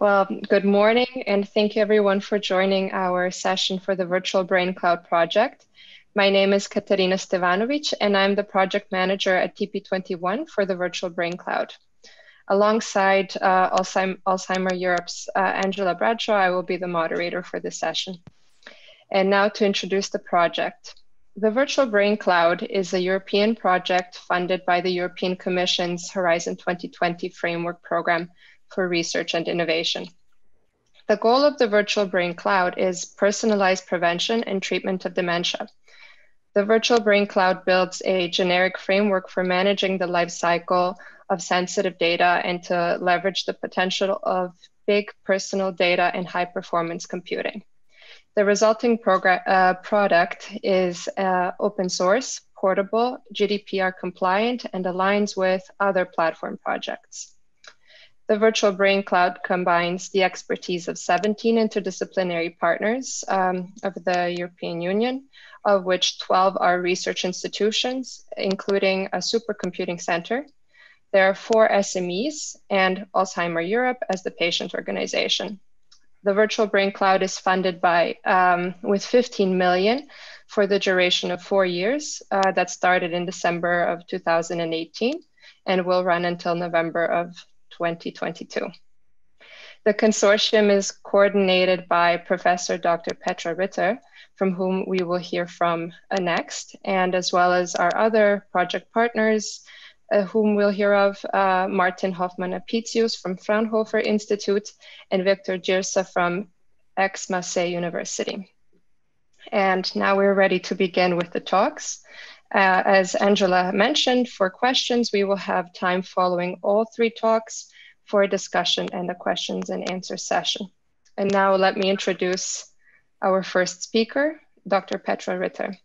Well, good morning, and thank you everyone for joining our session for the Virtual Brain Cloud project. My name is Katarina Stevanovic, and I'm the project manager at TP21 for the Virtual Brain Cloud. Alongside uh, Alzheimer, Alzheimer Europe's uh, Angela Bradshaw, I will be the moderator for this session. And now to introduce the project. The Virtual Brain Cloud is a European project funded by the European Commission's Horizon 2020 framework program for research and innovation. The goal of the Virtual Brain Cloud is personalized prevention and treatment of dementia. The Virtual Brain Cloud builds a generic framework for managing the life cycle of sensitive data and to leverage the potential of big personal data and high performance computing. The resulting uh, product is uh, open source, portable, GDPR compliant, and aligns with other platform projects. The Virtual Brain Cloud combines the expertise of 17 interdisciplinary partners um, of the European Union, of which 12 are research institutions, including a supercomputing center. There are four SMEs and Alzheimer Europe as the patient organization. The Virtual Brain Cloud is funded by um, with 15 million for the duration of four years uh, that started in December of 2018 and will run until November of 2022. The consortium is coordinated by Professor Dr. Petra Ritter, from whom we will hear from uh, next, and as well as our other project partners, uh, whom we'll hear of, uh, Martin Hofmann-Apitius from Fraunhofer Institute and Viktor Jirsa from Aix-Marseille University. And now we're ready to begin with the talks. Uh, as Angela mentioned, for questions, we will have time following all three talks for a discussion and a questions and answer session. And now let me introduce our first speaker, Dr. Petra Ritter.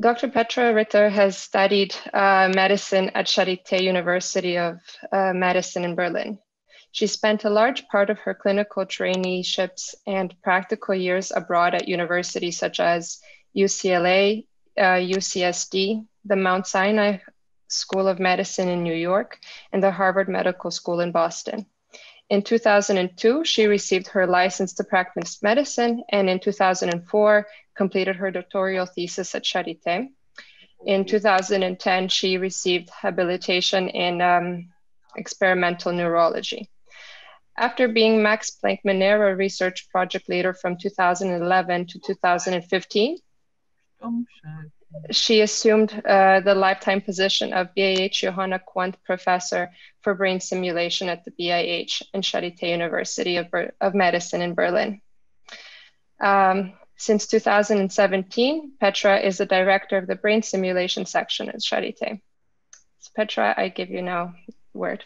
Dr. Petra Ritter has studied uh, medicine at Charité University of uh, Medicine in Berlin. She spent a large part of her clinical traineeships and practical years abroad at universities such as UCLA, uh, UCSD, the Mount Sinai School of Medicine in New York, and the Harvard Medical School in Boston. In 2002, she received her license to practice medicine, and in 2004, completed her doctoral thesis at Charité. In 2010, she received habilitation in um, experimental neurology. After being Max Planck Minerva Research Project Leader from 2011 to 2015, she assumed uh, the lifetime position of BIH Johanna Quandt Professor for Brain Simulation at the BIH and Charité University of, of Medicine in Berlin. Um, since 2017, Petra is the director of the Brain Simulation section at Charité. So Petra, I give you now the word.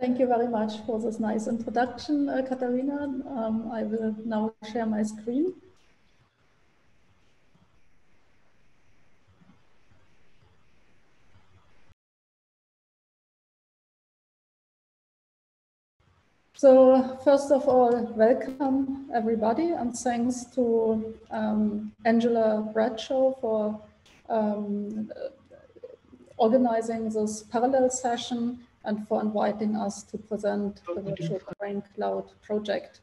Thank you very much for this nice introduction, uh, Katarina. Um, I will now share my screen. So first of all, welcome everybody and thanks to um, Angela Bradshaw for um, organizing this parallel session and for inviting us to present the Virtual Brain Cloud project.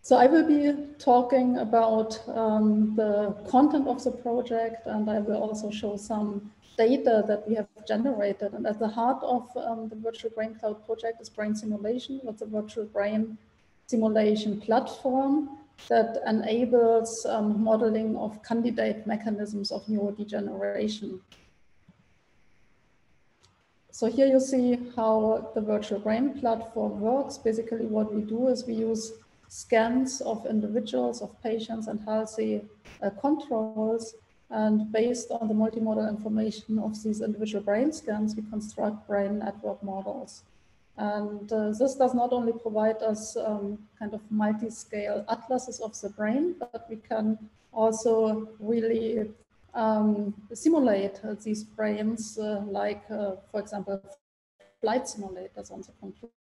So I will be talking about um, the content of the project and I will also show some data that we have generated. And at the heart of um, the Virtual Brain Cloud project is brain simulation, what's a virtual brain simulation platform that enables um, modeling of candidate mechanisms of neurodegeneration. So here you see how the virtual brain platform works. Basically what we do is we use scans of individuals, of patients and healthy uh, controls and based on the multimodal information of these individual brain scans, we construct brain network models. And uh, this does not only provide us um, kind of multi-scale atlases of the brain, but we can also really um, simulate uh, these brains uh, like, uh, for example, flight simulators on the computer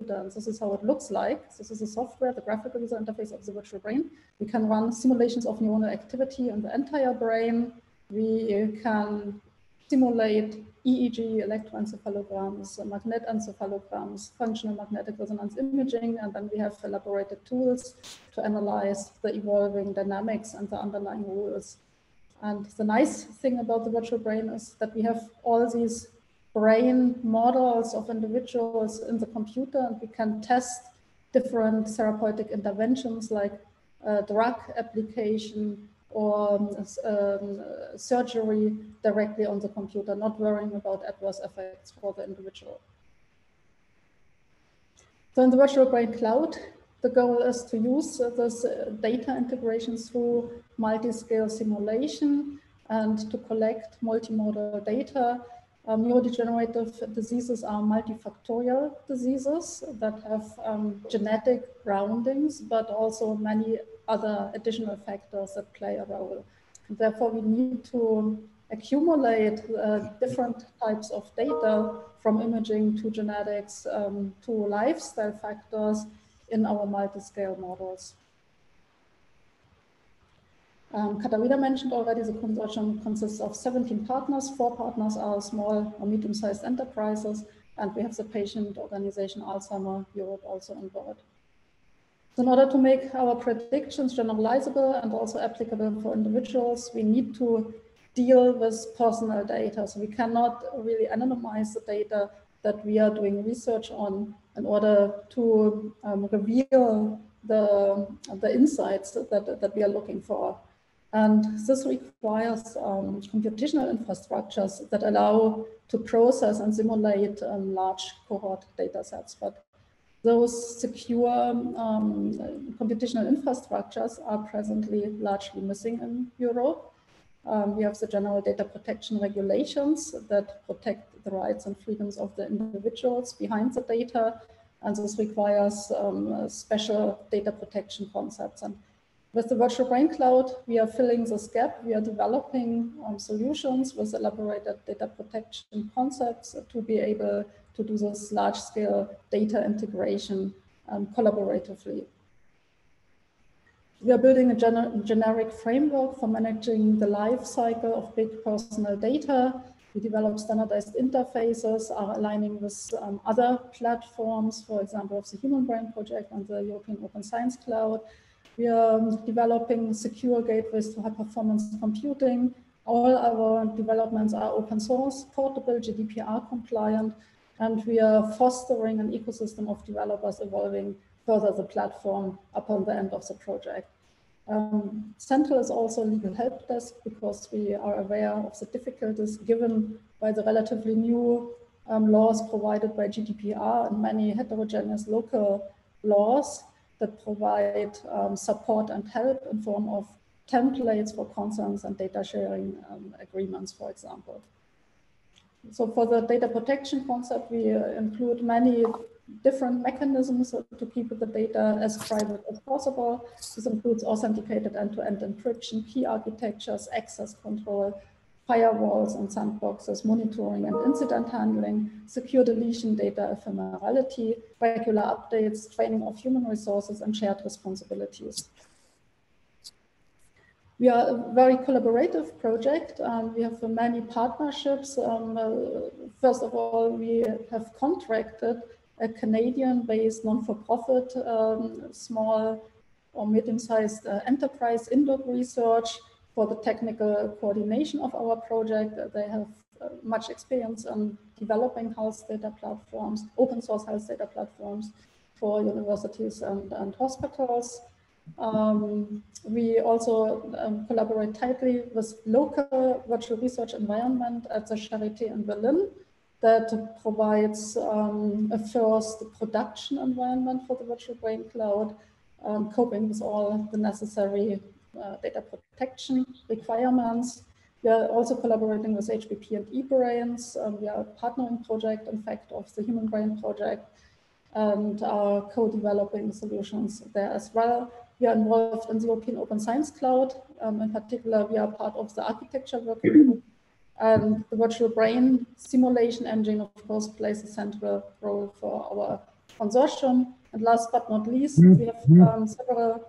and this is how it looks like. This is the software, the graphical user interface of the virtual brain. We can run simulations of neuronal activity in the entire brain. We can simulate EEG, electroencephalograms, magnetoencephalograms, functional magnetic resonance imaging, and then we have elaborated tools to analyze the evolving dynamics and the underlying rules. And the nice thing about the virtual brain is that we have all these brain models of individuals in the computer and we can test different therapeutic interventions like uh, drug application or um, surgery directly on the computer, not worrying about adverse effects for the individual. So in the virtual brain cloud, the goal is to use this uh, data integration through multi-scale simulation and to collect multimodal data. Um, neurodegenerative diseases are multifactorial diseases that have um, genetic groundings, but also many other additional factors that play a role. Therefore, we need to accumulate uh, different types of data from imaging to genetics um, to lifestyle factors in our multi-scale models. Um, Katarina mentioned already the consortium consists of 17 partners. Four partners are small or medium-sized enterprises, and we have the patient organization Alzheimer Europe also on board. So in order to make our predictions generalizable and also applicable for individuals, we need to deal with personal data. So we cannot really anonymize the data that we are doing research on in order to um, reveal the, the insights that, that we are looking for. And this requires um, computational infrastructures that allow to process and simulate um, large cohort data sets. But those secure um, computational infrastructures are presently largely missing in Europe. Um, we have the general data protection regulations that protect the rights and freedoms of the individuals behind the data. And this requires um, special data protection concepts. And with the virtual brain cloud, we are filling this gap. We are developing um, solutions with elaborated data protection concepts to be able to do this large scale data integration um, collaboratively. We are building a gener generic framework for managing the life cycle of big personal data. We develop standardized interfaces, are aligning with um, other platforms, for example, of the Human Brain Project and the European Open Science Cloud. We are developing secure gateways to high performance computing. All our developments are open source, portable, GDPR compliant, and we are fostering an ecosystem of developers evolving further the platform upon the end of the project. Um, Central is also a legal help desk because we are aware of the difficulties given by the relatively new um, laws provided by GDPR and many heterogeneous local laws that provide um, support and help in form of templates for consents and data sharing um, agreements, for example. So for the data protection concept, we uh, include many different mechanisms to keep the data as private as possible. This includes authenticated end-to-end -end encryption, key architectures, access control, firewalls and sandboxes, monitoring and incident handling, secure deletion data ephemerality, regular updates, training of human resources, and shared responsibilities. We are a very collaborative project. Um, we have many partnerships. Um, uh, first of all, we have contracted a Canadian-based non-for-profit um, small or medium-sized uh, enterprise, INDOC Research, for the technical coordination of our project. They have uh, much experience in developing health data platforms, open source health data platforms for universities and, and hospitals. Um, we also um, collaborate tightly with local virtual research environment at the Charité in Berlin that provides um, a first production environment for the virtual brain cloud, um, coping with all the necessary uh, data protection requirements. We are also collaborating with HBP and eBrains. Um, we are a partnering project, in fact, of the Human Brain Project and are co-developing solutions there as well. We are involved in the European Open Science Cloud. Um, in particular, we are part of the architecture working group. And the virtual brain simulation engine, of course, plays a central role for our consortium. And last but not least, we have um, several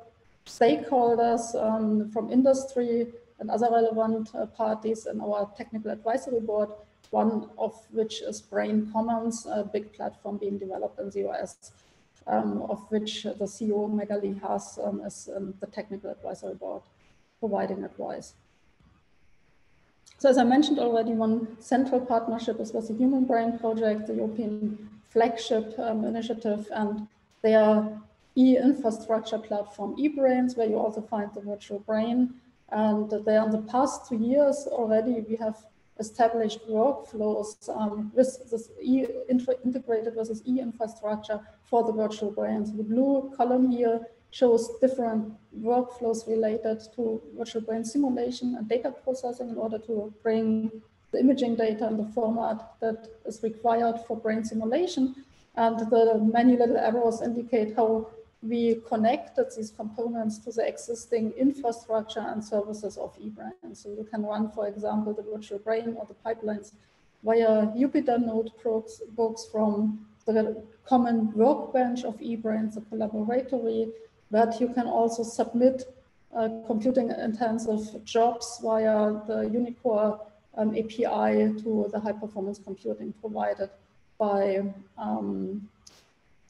stakeholders um, from industry and other relevant uh, parties in our technical advisory board one of which is Brain Commons, a big platform being developed in the US, um, of which the CEO Magali Haas um, is the technical advisory board providing advice. So as I mentioned already, one central partnership is with the Human Brain Project, the European flagship um, initiative, and their e-infrastructure platform, eBrains, where you also find the virtual brain. And there in the past two years already, we have established workflows um, with this e integrated with this e-infrastructure for the virtual brains. The blue column here shows different workflows related to virtual brain simulation and data processing in order to bring the imaging data in the format that is required for brain simulation. And the many little arrows indicate how we connected these components to the existing infrastructure and services of eBrain. So you can run, for example, the virtual brain or the pipelines via Jupyter notebooks books from the common workbench of eBrain, the collaboratory, but you can also submit uh, computing intensive jobs via the Unicore um, API to the high performance computing provided by um,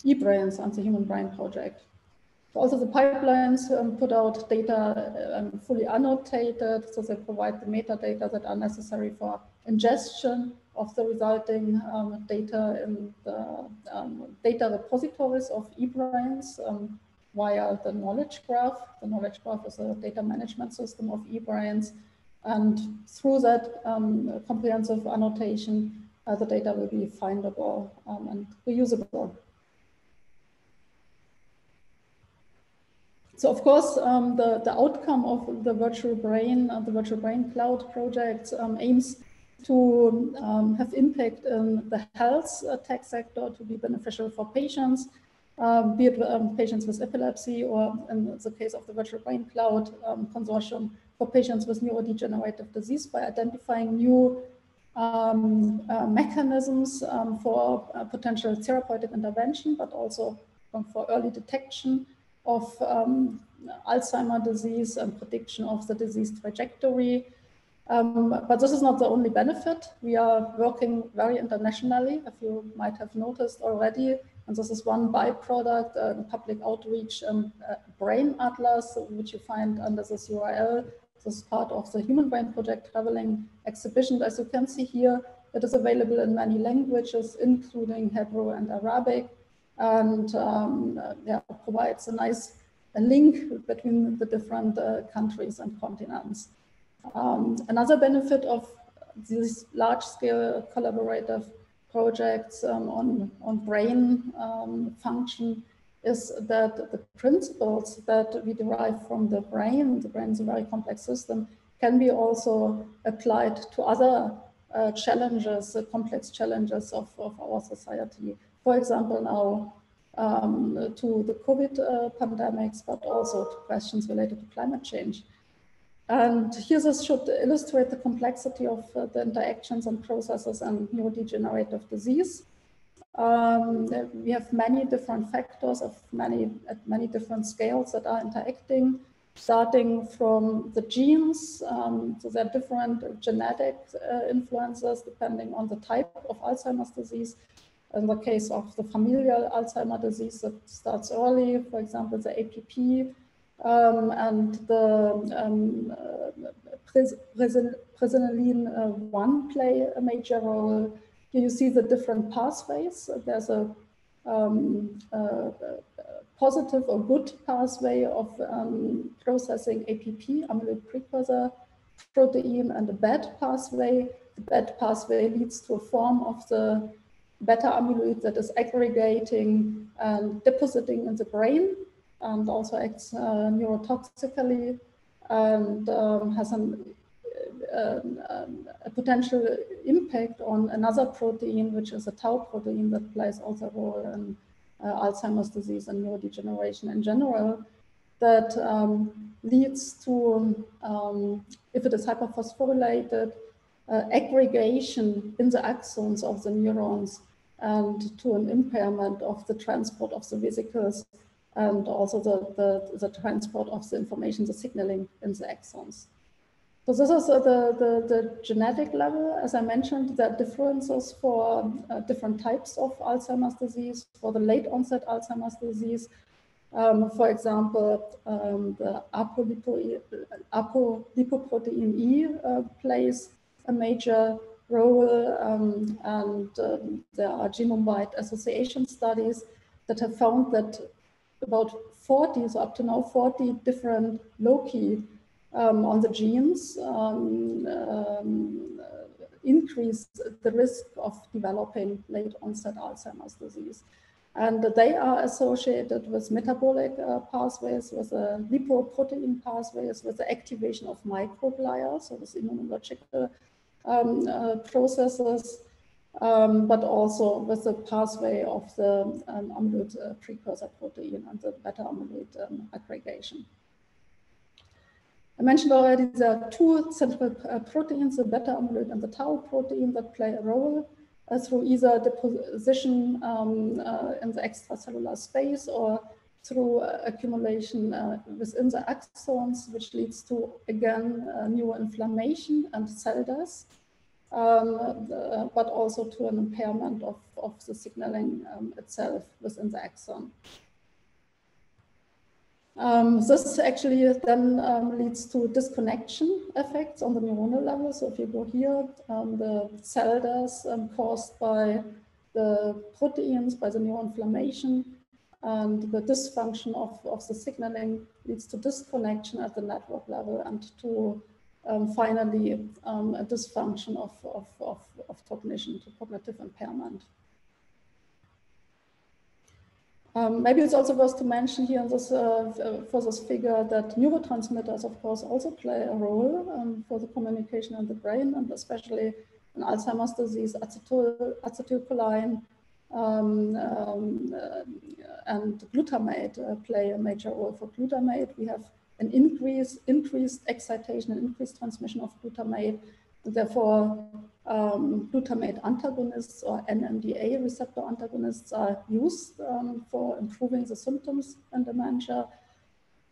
eBrains and the Human Brain Project. Also, the pipelines um, put out data um, fully annotated, so they provide the metadata that are necessary for ingestion of the resulting um, data in the um, data repositories of eBrains um, via the knowledge graph. The knowledge graph is a data management system of eBrains. And through that um, comprehensive annotation, uh, the data will be findable and reusable. So of course, um, the, the outcome of the virtual brain, uh, the virtual brain cloud project um, aims to um, have impact in the health uh, tech sector to be beneficial for patients, um, be it um, patients with epilepsy or in the case of the Virtual Brain Cloud um, Consortium for patients with neurodegenerative disease by identifying new um, uh, mechanisms for uh, potential therapeutic intervention, but also for early detection of Alzheimer disease and prediction of the disease trajectory. Um, but this is not the only benefit. We are working very internationally, if you might have noticed already. And this is one byproduct, uh, public outreach um, uh, brain atlas, which you find under this URL. This is part of the Human Brain Project traveling exhibition. As you can see here, it is available in many languages, including Hebrew and Arabic, and um, uh, yeah, provides a nice a link between the different uh, countries and continents. Um, another benefit of these large-scale collaborative projects um, on, on brain um, function is that the principles that we derive from the brain, the brain is a very complex system, can be also applied to other uh, challenges, uh, complex challenges of, of our society. For example, now um, to the COVID uh, pandemics, but also to questions related to climate change. And here this should illustrate the complexity of uh, the interactions and processes and neurodegenerative disease. Um, we have many different factors of many at many different scales that are interacting, starting from the genes. Um, so there are different genetic uh, influences depending on the type of Alzheimer's disease. In the case of the familial Alzheimer disease that starts early, for example, the APP um, and the um, uh, uh, 1 play a major role. Here you see the different pathways. There's a, um, a positive or good pathway of um, processing APP, amyloid precursor protein, and a bad pathway. The bad pathway leads to a form of the beta amyloid that is aggregating and depositing in the brain and also acts uh, neurotoxically and um, has an, uh, um, a potential impact on another protein, which is a tau protein that plays also a role in uh, Alzheimer's disease and neurodegeneration in general, that um, leads to, um, if it is hyperphosphorylated, uh, aggregation in the axons of the neurons and to an impairment of the transport of the vesicles and also the, the, the transport of the information, the signaling in the axons. So this is uh, the, the, the, genetic level. As I mentioned, there are differences for uh, different types of Alzheimer's disease. For the late onset Alzheimer's disease, um, for example, um, the apolipoprotein E uh, plays a major role um, and um, there are genome-wide association studies that have found that about 40, so up to now 40 different loci um, on the genes um, um, increase the risk of developing late onset Alzheimer's disease. And they are associated with metabolic uh, pathways, with the lipoprotein pathways, with the activation of microglia, so with immunological um, uh, processes, um, but also with the pathway of the um, amyloid uh, precursor protein and the beta amyloid um, aggregation. I mentioned already there are two central uh, proteins, the beta amyloid and the tau protein that play a role uh, through either deposition um, uh, in the extracellular space or through uh, accumulation uh, within the axons, which leads to, again, uh, neuroinflammation and cell death, um, but also to an impairment of, of the signaling um, itself within the axon. Um, this actually then um, leads to disconnection effects on the neuronal level. So if you go here, um, the cell death um, caused by the proteins, by the neuroinflammation, and the dysfunction of, of the signaling leads to disconnection at the network level and to um, finally um, a dysfunction of, of, of, of cognition, to cognitive impairment. Um, maybe it's also worth to mention here this, uh, uh, for this figure that neurotransmitters, of course, also play a role um, for the communication in the brain, and especially in Alzheimer's disease, acetyl, acetylcholine um, um, and glutamate uh, play a major role. For glutamate, we have an increase, increased excitation and increased transmission of glutamate. Therefore, um, glutamate antagonists or NMDA receptor antagonists are used um, for improving the symptoms in dementia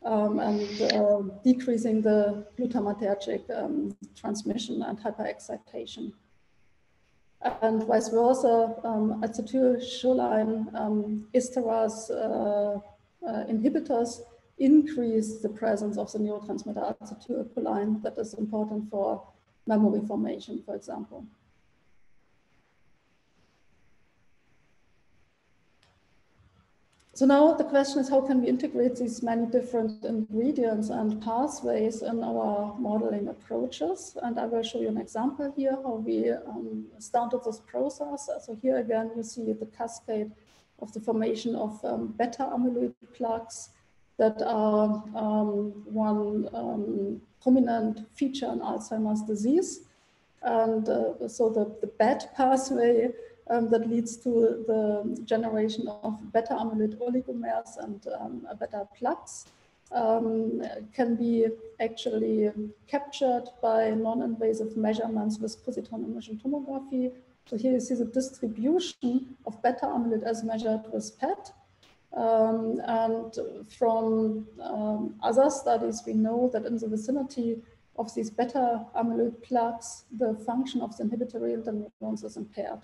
um, and uh, decreasing the glutamatergic um, transmission and hyperexcitation. And vice versa, um, acetylcholine um, esterase uh, uh, inhibitors increase the presence of the neurotransmitter acetylcholine that is important for memory formation, for example. So now the question is how can we integrate these many different ingredients and pathways in our modeling approaches? And I will show you an example here how we um, started this process. So here again, you see the cascade of the formation of um, beta amyloid plaques that are um, one um, prominent feature in Alzheimer's disease. And uh, so the, the pathway um, that leads to the generation of beta amyloid oligomers and um, beta plaques um, can be actually captured by non-invasive measurements with positron emission tomography. So here you see the distribution of beta amyloid as measured with PET. Um, and from um, other studies, we know that in the vicinity of these beta amyloid plaques, the function of the inhibitory interneurons is impaired.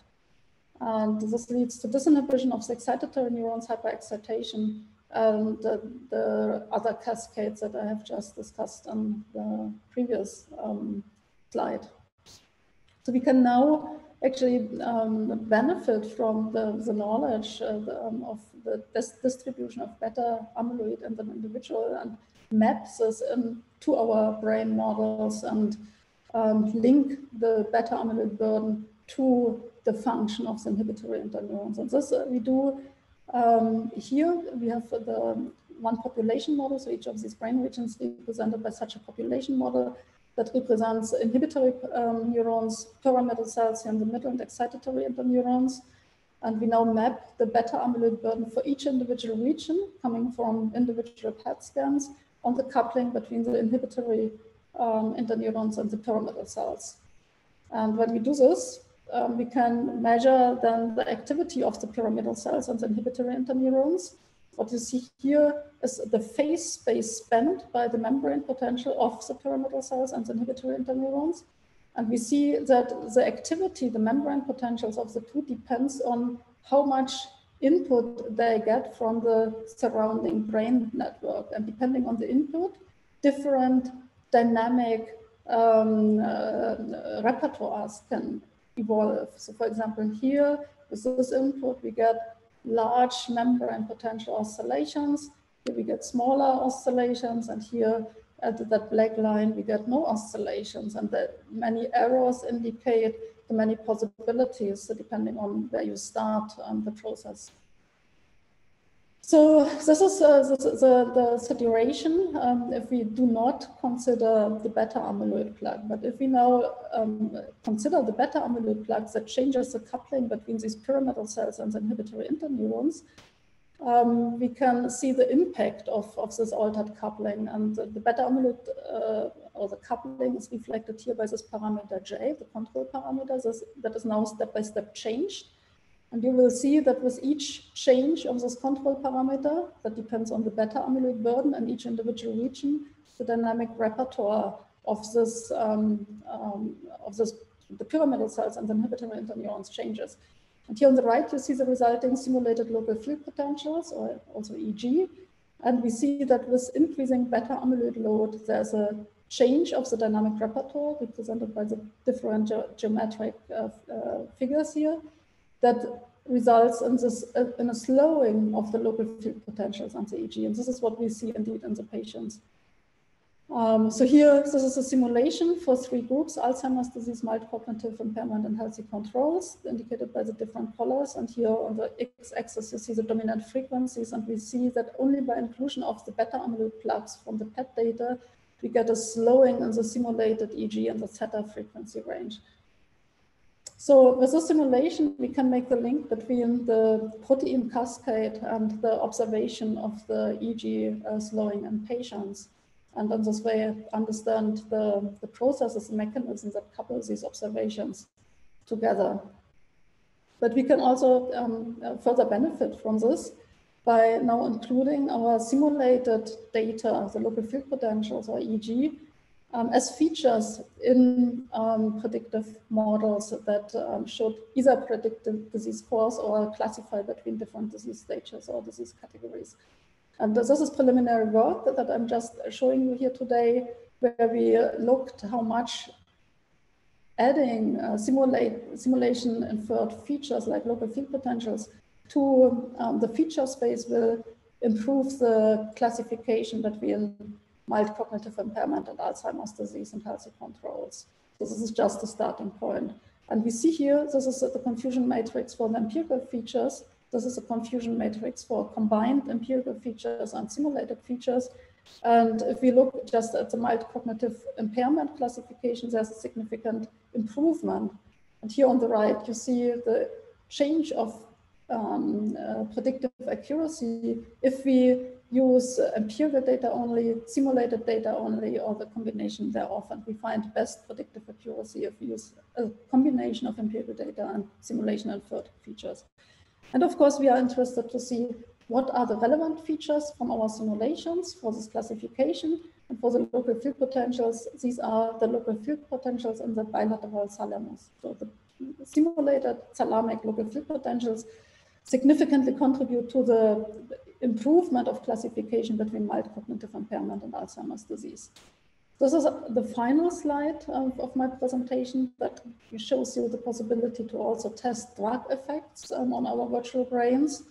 And this leads to disinhibition of the excitatory neurons, hyperexcitation, and the other cascades that I have just discussed on the previous um, slide. So we can now actually um, benefit from the, the knowledge uh, the, um, of the dis distribution of beta amyloid in an individual and map this into our brain models and um, link the beta amyloid burden to the function of the inhibitory interneurons. And this uh, we do um, here. We have the one population model, so each of these brain regions represented by such a population model that represents inhibitory um, neurons, pyramidal cells here in the middle, and excitatory interneurons. And we now map the beta amyloid burden for each individual region coming from individual PET scans on the coupling between the inhibitory um, interneurons and the pyramidal cells. And when we do this, um, we can measure then the activity of the pyramidal cells and the inhibitory interneurons What you see here is the phase space spent by the membrane potential of the pyramidal cells and the inhibitory interneurons. And we see that the activity, the membrane potentials of the two depends on how much input they get from the surrounding brain network. And depending on the input, different dynamic um, uh, repertoires can evolve. So for example, here with this input, we get large membrane potential oscillations. Here we get smaller oscillations and here at that black line, we get no oscillations and the many arrows indicate the many possibilities depending on where you start um, the process. So this is uh, the, the, the, situation um, if we do not consider the beta amyloid plaque. But if we now um, consider the beta amyloid plaque that changes the coupling between these pyramidal cells and the inhibitory interneurons, um, we can see the impact of, of this altered coupling. And the, the beta amyloid uh, or the coupling is reflected here by this parameter J, the control parameter this, that is now step by step changed. And you will see that with each change of this control parameter, that depends on the beta amyloid burden in each individual region, the dynamic repertoire of this, um, um, of this, the pyramidal cells and the inhibitory interneurons changes. And here on the right, you see the resulting simulated local field potentials, or also EEG. And we see that with increasing beta amyloid load, there's a change of the dynamic repertoire represented by the different ge geometric uh, uh, figures here that results in this in a slowing of the local field potentials on the EEG. And this is what we see indeed in the patients. Um, so here, this is a simulation for three groups, Alzheimer's disease, mild cognitive impairment, and healthy controls, indicated by the different colors. And here on the x-axis, you see the dominant frequencies. And we see that only by inclusion of the beta amyloid plaques from the PET data, we get a slowing in the simulated EEG and the theta frequency range. So with this simulation, we can make the link between the protein cascade and the observation of the EEG uh, slowing in patients. And in this way, understand the, the processes and mechanisms that couple these observations together. But we can also um, uh, further benefit from this by now including our simulated data, the local field potentials or EEG, um, as features in um, predictive models that um, should either predict the disease course or classify between different disease stages or disease categories. And this is preliminary work that, that I'm just showing you here today, where we looked how much adding uh, simulate, simulation inferred features like local field potentials to um, the feature space will improve the classification between mild cognitive impairment and Alzheimer's disease and healthy controls. So this is just a starting point. And we see here, this is the confusion matrix for the empirical features. This is a confusion matrix for combined empirical features and simulated features. And if we look just at the mild cognitive impairment classification, there's a significant improvement. And here on the right, you see the change of um, uh, predictive accuracy if we use uh, empirical data only, simulated data only, or the combination thereof. And we find best predictive accuracy if we use a combination of empirical data and simulation inferred features. And of course, we are interested to see what are the relevant features from our simulations for this classification and for the local field potentials. These are the local field potentials in the bilateral thalamus. So the simulated thalamic local field potentials significantly contribute to the improvement of classification between mild cognitive impairment and Alzheimer's disease. This is the final slide of, of, my presentation that shows you the possibility to also test drug effects um, on our virtual brains.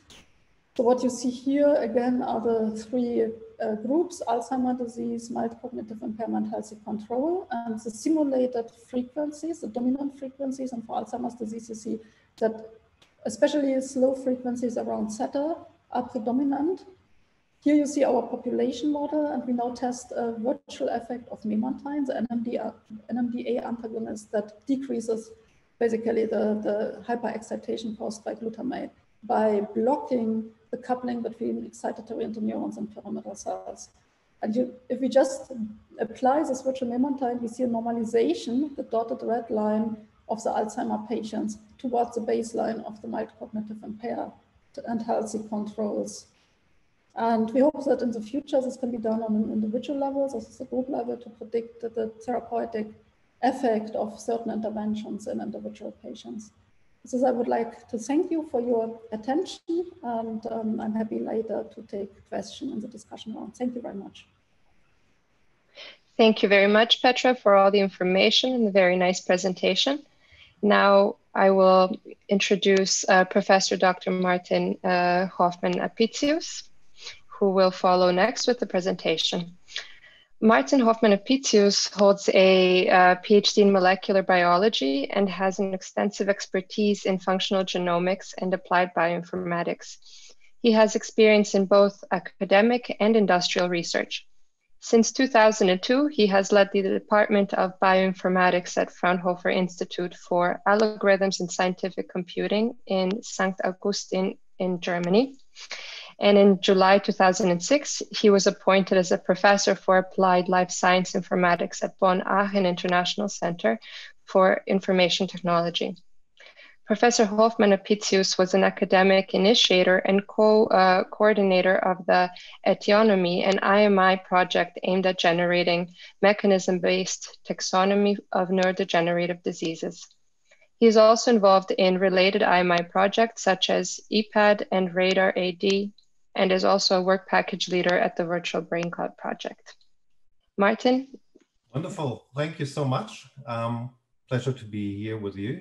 So what you see here again are the three uh, groups, Alzheimer's disease, mild cognitive impairment, healthy control, and the simulated frequencies, the dominant frequencies. And for Alzheimer's disease, you see that especially slow frequencies around theta are predominant. Here you see our population model, and we now test a virtual effect of memantine, the NMDA, NMDA antagonist that decreases basically the, the hyperexcitation caused by glutamate by blocking the coupling between excitatory interneurons and pyramidal cells. And you, if we just apply this virtual memantine, we see a normalization, the dotted red line of the Alzheimer patients towards the baseline of the mild cognitive impaired and healthy controls. And we hope that in the future, this can be done on an individual level, so this is a group level to predict the therapeutic effect of certain interventions in individual patients. So I would like to thank you for your attention and um, I'm happy later to take questions in the discussion round. Thank you very much. Thank you very much, Petra, for all the information and the very nice presentation. Now I will introduce uh, Professor Dr. Martin uh, Hofmann-Apitius, who will follow next with the presentation. Martin Hofmann-Apitius holds a uh, PhD in molecular biology and has an extensive expertise in functional genomics and applied bioinformatics. He has experience in both academic and industrial research. Since 2002, he has led the Department of Bioinformatics at Fraunhofer Institute for Algorithms and Scientific Computing in St. Augustin in Germany. And in July 2006, he was appointed as a professor for applied life science informatics at Bonn Aachen International Center for Information Technology. Professor Hofmann-Apitius was an academic initiator and co-coordinator uh, of the AETIONOMY and IMI project aimed at generating mechanism-based taxonomy of neurodegenerative diseases. He is also involved in related IMI projects such as EPAD and RADAR AD, and is also a work package leader at the Virtual Brain Cloud project. Martin? Wonderful. Thank you so much. Um, pleasure to be here with you.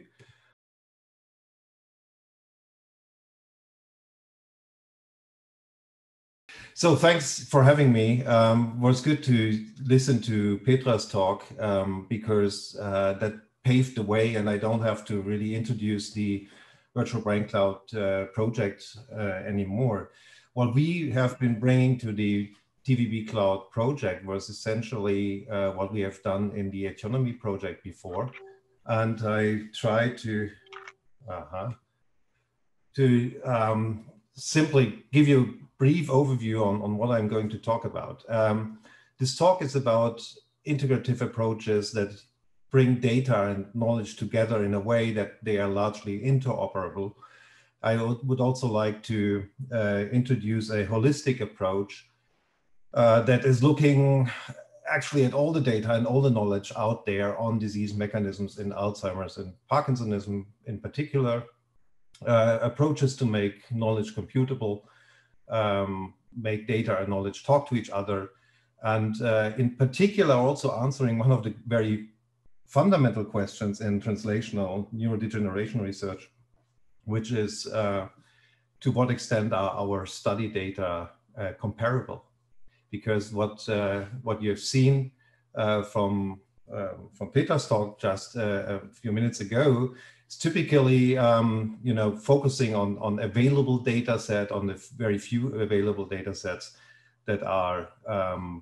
So thanks for having me. Um, it was good to listen to Petra's talk um, because uh, that paved the way and I don't have to really introduce the Virtual Brain Cloud uh, project uh, anymore. What we have been bringing to the TVB Cloud project was essentially uh, what we have done in the AETIONOMY project before. And I tried to, uh-huh, to um, simply give you a brief overview on, on what I'm going to talk about. Um, this talk is about integrative approaches that bring data and knowledge together in a way that they are largely interoperable. I would also like to uh, introduce a holistic approach uh, that is looking actually at all the data and all the knowledge out there on disease mechanisms in Alzheimer's and Parkinsonism in particular, uh, approaches to make knowledge computable, um, make data and knowledge talk to each other. And uh, in particular, also answering one of the very fundamental questions in translational neurodegeneration research, which is uh, to what extent are our study data uh, comparable? Because what, uh, what you have seen uh, from, from Petra's talk just a few minutes ago it's typically, um, you know, focusing on, on available data set, on the very few available data sets that are um,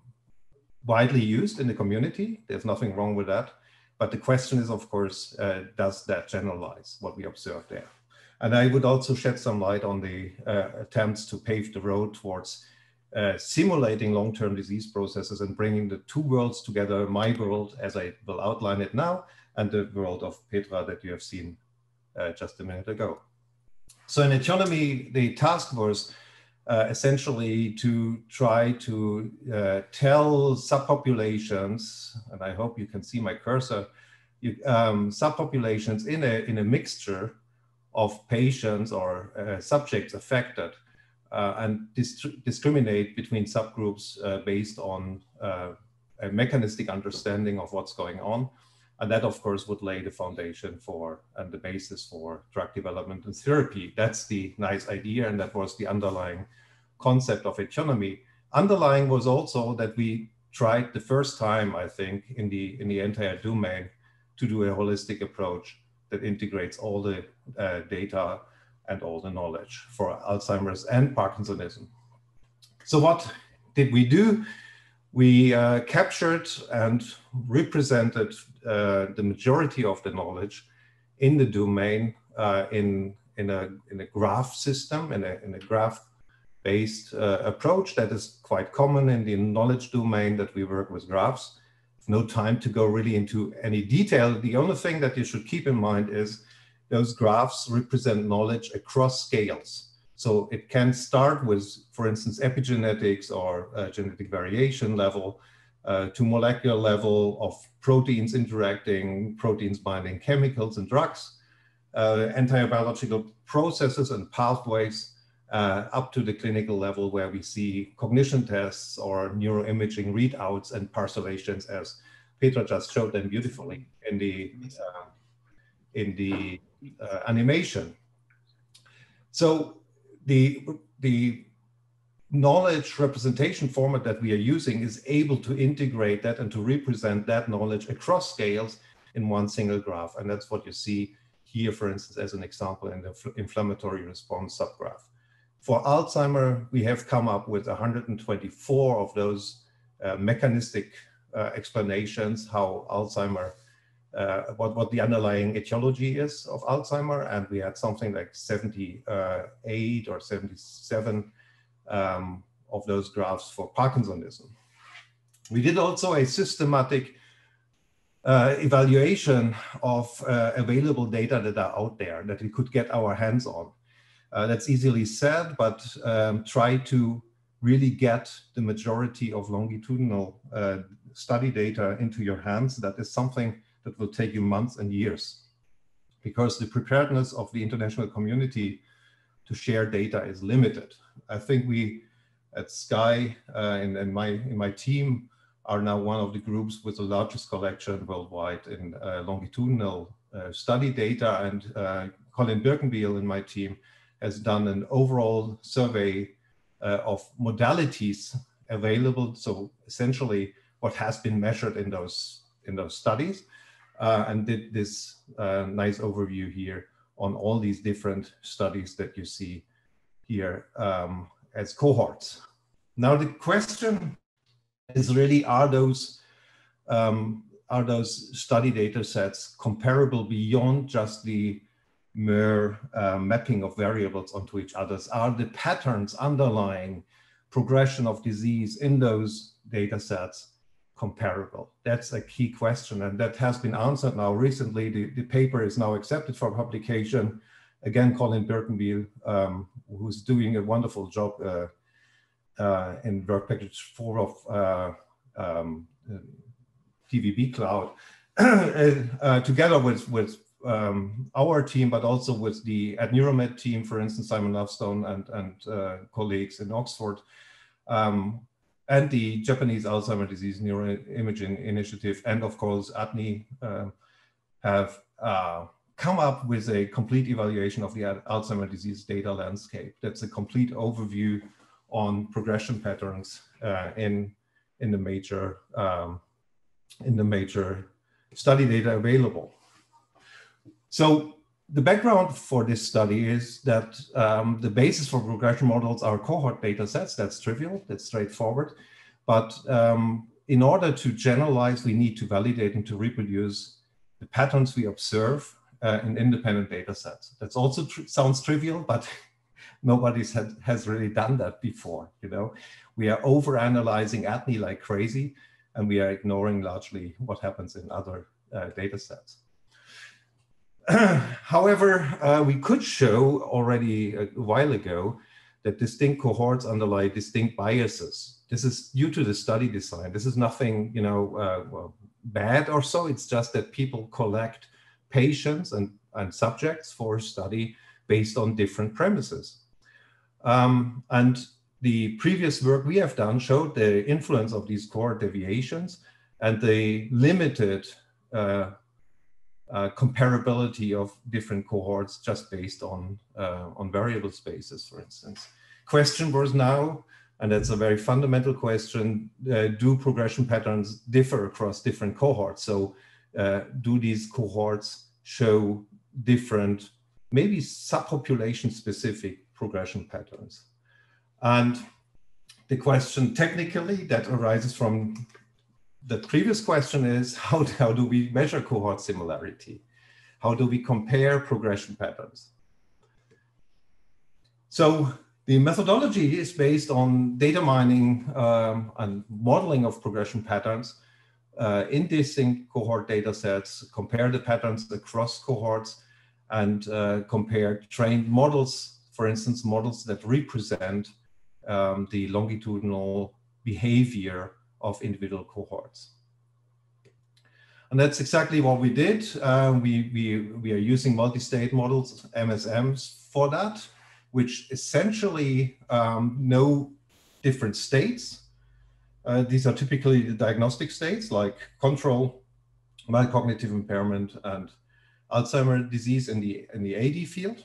widely used in the community. There's nothing wrong with that. But the question is, of course, uh, does that generalize what we observe there? And I would also shed some light on the uh, attempts to pave the road towards uh, simulating long-term disease processes and bringing the two worlds together, my world, as I will outline it now, and the world of Petra that you have seen uh, just a minute ago. So in AETIONOMY, the task was uh, essentially to try to uh, tell subpopulations, and I hope you can see my cursor, you, um, subpopulations in a, in a mixture of patients or uh, subjects affected uh, and discriminate between subgroups uh, based on a mechanistic understanding of what's going on and that, of course, would lay the foundation for and the basis for drug development and therapy. That's the nice idea, and that was the underlying concept of AETIONOMY. Underlying was also that we tried the first time, I think, in the in the entire domain to do a holistic approach that integrates all the uh, data and all the knowledge for Alzheimer's and Parkinsonism. So what did we do? We uh, captured and represented uh, the majority of the knowledge in the domain uh, in, in, a, in a graph system, in a, in a graph-based uh, approach that is quite common in the knowledge domain that we work with graphs. No time to go really into any detail. The only thing that you should keep in mind is those graphs represent knowledge across scales. So it can start with, for instance, epigenetics or uh, genetic variation level uh, to molecular level of proteins interacting, proteins binding chemicals and drugs, uh, entire biological processes and pathways uh, up to the clinical level where we see cognition tests or neuroimaging readouts and parcellations as Petra just showed them beautifully in the, uh, in the uh, animation. So the, the knowledge representation format that we are using is able to integrate that and to represent that knowledge across scales in one single graph. And that's what you see here, for instance, as an example in the inflammatory response subgraph. For Alzheimer, we have come up with 124 of those uh, mechanistic uh, explanations how Alzheimer, uh, what, what the underlying etiology is of Alzheimer. And we had something like 78 or 77 um, of those graphs for Parkinsonism. We did also a systematic uh, evaluation of uh, available data that are out there that we could get our hands on. Uh, that's easily said, but um, try to really get the majority of longitudinal uh, study data into your hands. That is something that will take you months and years because the preparedness of the international community to share data is limited. I think we at SCAI uh, and, and, my in my team are now one of the groups with the largest collection worldwide in uh, longitudinal uh, study data. And uh, Colin Birkenbihl in my team has done an overall survey uh, of modalities available. So essentially, what has been measured in those in those studies, uh, and did this nice overview here on all these different studies that you see here um, as cohorts. Now the question is really, are those, um, are those study data sets comparable beyond just the mere uh, mapping of variables onto each others? Are the patterns underlying progression of disease in those data sets comparable? That's a key question, and that has been answered now recently. The, the paper is now accepted for publication. Again, Colin Birkenbihl, um, who's doing a wonderful job uh, uh, in work package four of uh, um, Cloud, uh, together with, with um, our team, but also with the AddNeuroMed team, for instance, Simon Lovestone and, and uh, colleagues in Oxford, um, and the Japanese Alzheimer's Disease Neuroimaging Initiative, and of course, ADNI uh, have uh, come up with a complete evaluation of the Alzheimer's disease data landscape. That's a complete overview on progression patterns uh, in, in the major um, in the major study data available. So the background for this study is that um, the basis for progression models are cohort data sets. That's trivial, that's straightforward. But um, in order to generalize, we need to validate and to reproduce the patterns we observe uh, in independent data sets. That's also tr sounds trivial, but nobody's had, has really done that before. You know, we are over analyzing ADNI like crazy, and we are ignoring largely what happens in other uh, data sets. However, uh, we could show already a while ago that distinct cohorts underlie distinct biases. This is due to the study design. This is nothing, you know, uh, well, bad or so. It's just that people collect patients and, and subjects for study based on different premises. Um, and the previous work we have done showed the influence of these cohort deviations and the limited uh, uh, comparability of different cohorts just based on, uh, on variable spaces, for instance. Question was now, and that's a very fundamental question, uh, do progression patterns differ across different cohorts? So uh, do these cohorts show different, maybe subpopulation specific progression patterns. And the question technically that arises from the previous question is how, how do we measure cohort similarity? How do we compare progression patterns? So the methodology is based on data mining um, and modeling of progression patterns uh, in distinct cohort data sets, compare the patterns across cohorts and uh, compare trained models for instance, models that represent um, the longitudinal behavior of individual cohorts. And that's exactly what we did. Uh, we, we, we are using multi-state models, MSMs, for that, which essentially um, know different states. Uh, these are typically the diagnostic states like control, mild cognitive impairment, and Alzheimer's disease in the, in the AD field.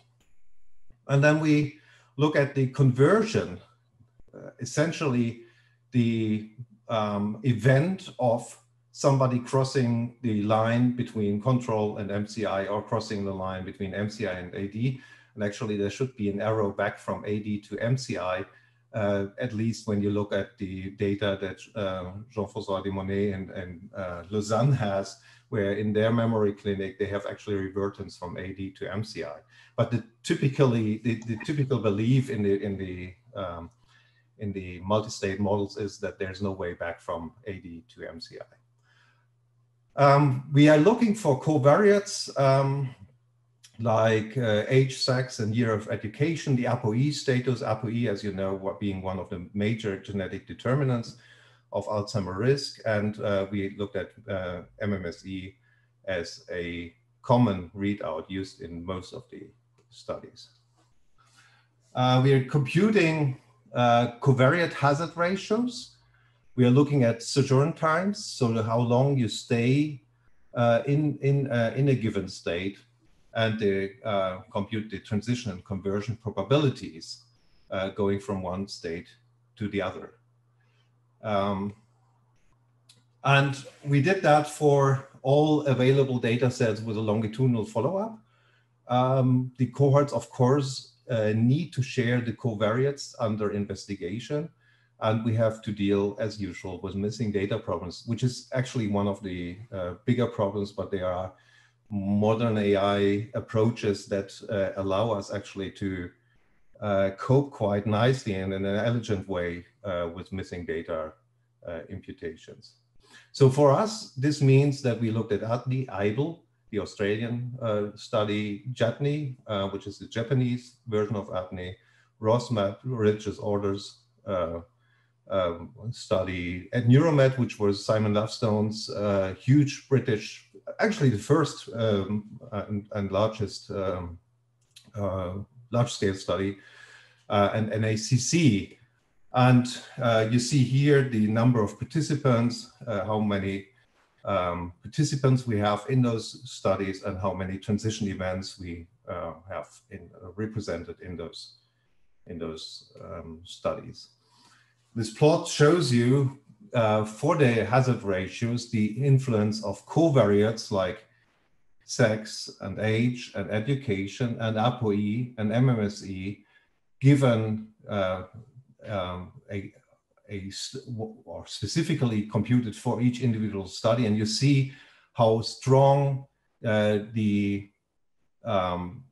And then we look at the conversion, uh, essentially the um, event of somebody crossing the line between control and MCI or crossing the line between MCI and AD. And actually there should be an arrow back from AD to MCI, uh, at least when you look at the data that uh, Jean-François Démonet and, and uh, Lausanne has, where in their memory clinic, they have actually revertance from AD to MCI. But the typically, the, the typical belief in the, in the, um, in the multi-state models is that there's no way back from AD to MCI. Um, we are looking for covariates um, like uh, age, sex, and year of education, the ApoE status, ApoE, as you know, being one of the major genetic determinants of Alzheimer risk. And uh, we looked at uh, MMSE as a common readout used in most of the studies. Uh, we are computing uh, covariate hazard ratios we are looking at sojourn times, so how long you stay uh, in, in, uh, in a given state and uh, compute the transition and conversion probabilities uh, going from one state to the other. Um, and we did that for all available data sets with a longitudinal follow-up. Um, the cohorts, of course, uh, need to share the covariates under investigation and we have to deal as usual with missing data problems, which is actually one of the uh, bigger problems, but there are modern AI approaches that uh, allow us actually to uh, cope quite nicely and in an elegant way uh, with missing data uh, imputations. So for us, this means that we looked at ADNI, AIBL, the Australian uh, study, JADNI, which is the Japanese version of ADNI, ROSMAP, religious orders, um, study AddNeuroMed, which was Simon Lovestone's uh, huge British, actually the first um, and, and, largest um, uh, large-scale study, uh, and NACC. And uh, you see here the number of participants, uh, how many um, participants we have in those studies, and how many transition events we uh, have in, represented in those in those um, studies. This plot shows you uh, for the hazard ratios, the influence of covariates like sex and age and education and ApoE and MMSE given uh, um, a, a or specifically computed for each individual study. And you see how strong uh, the, um,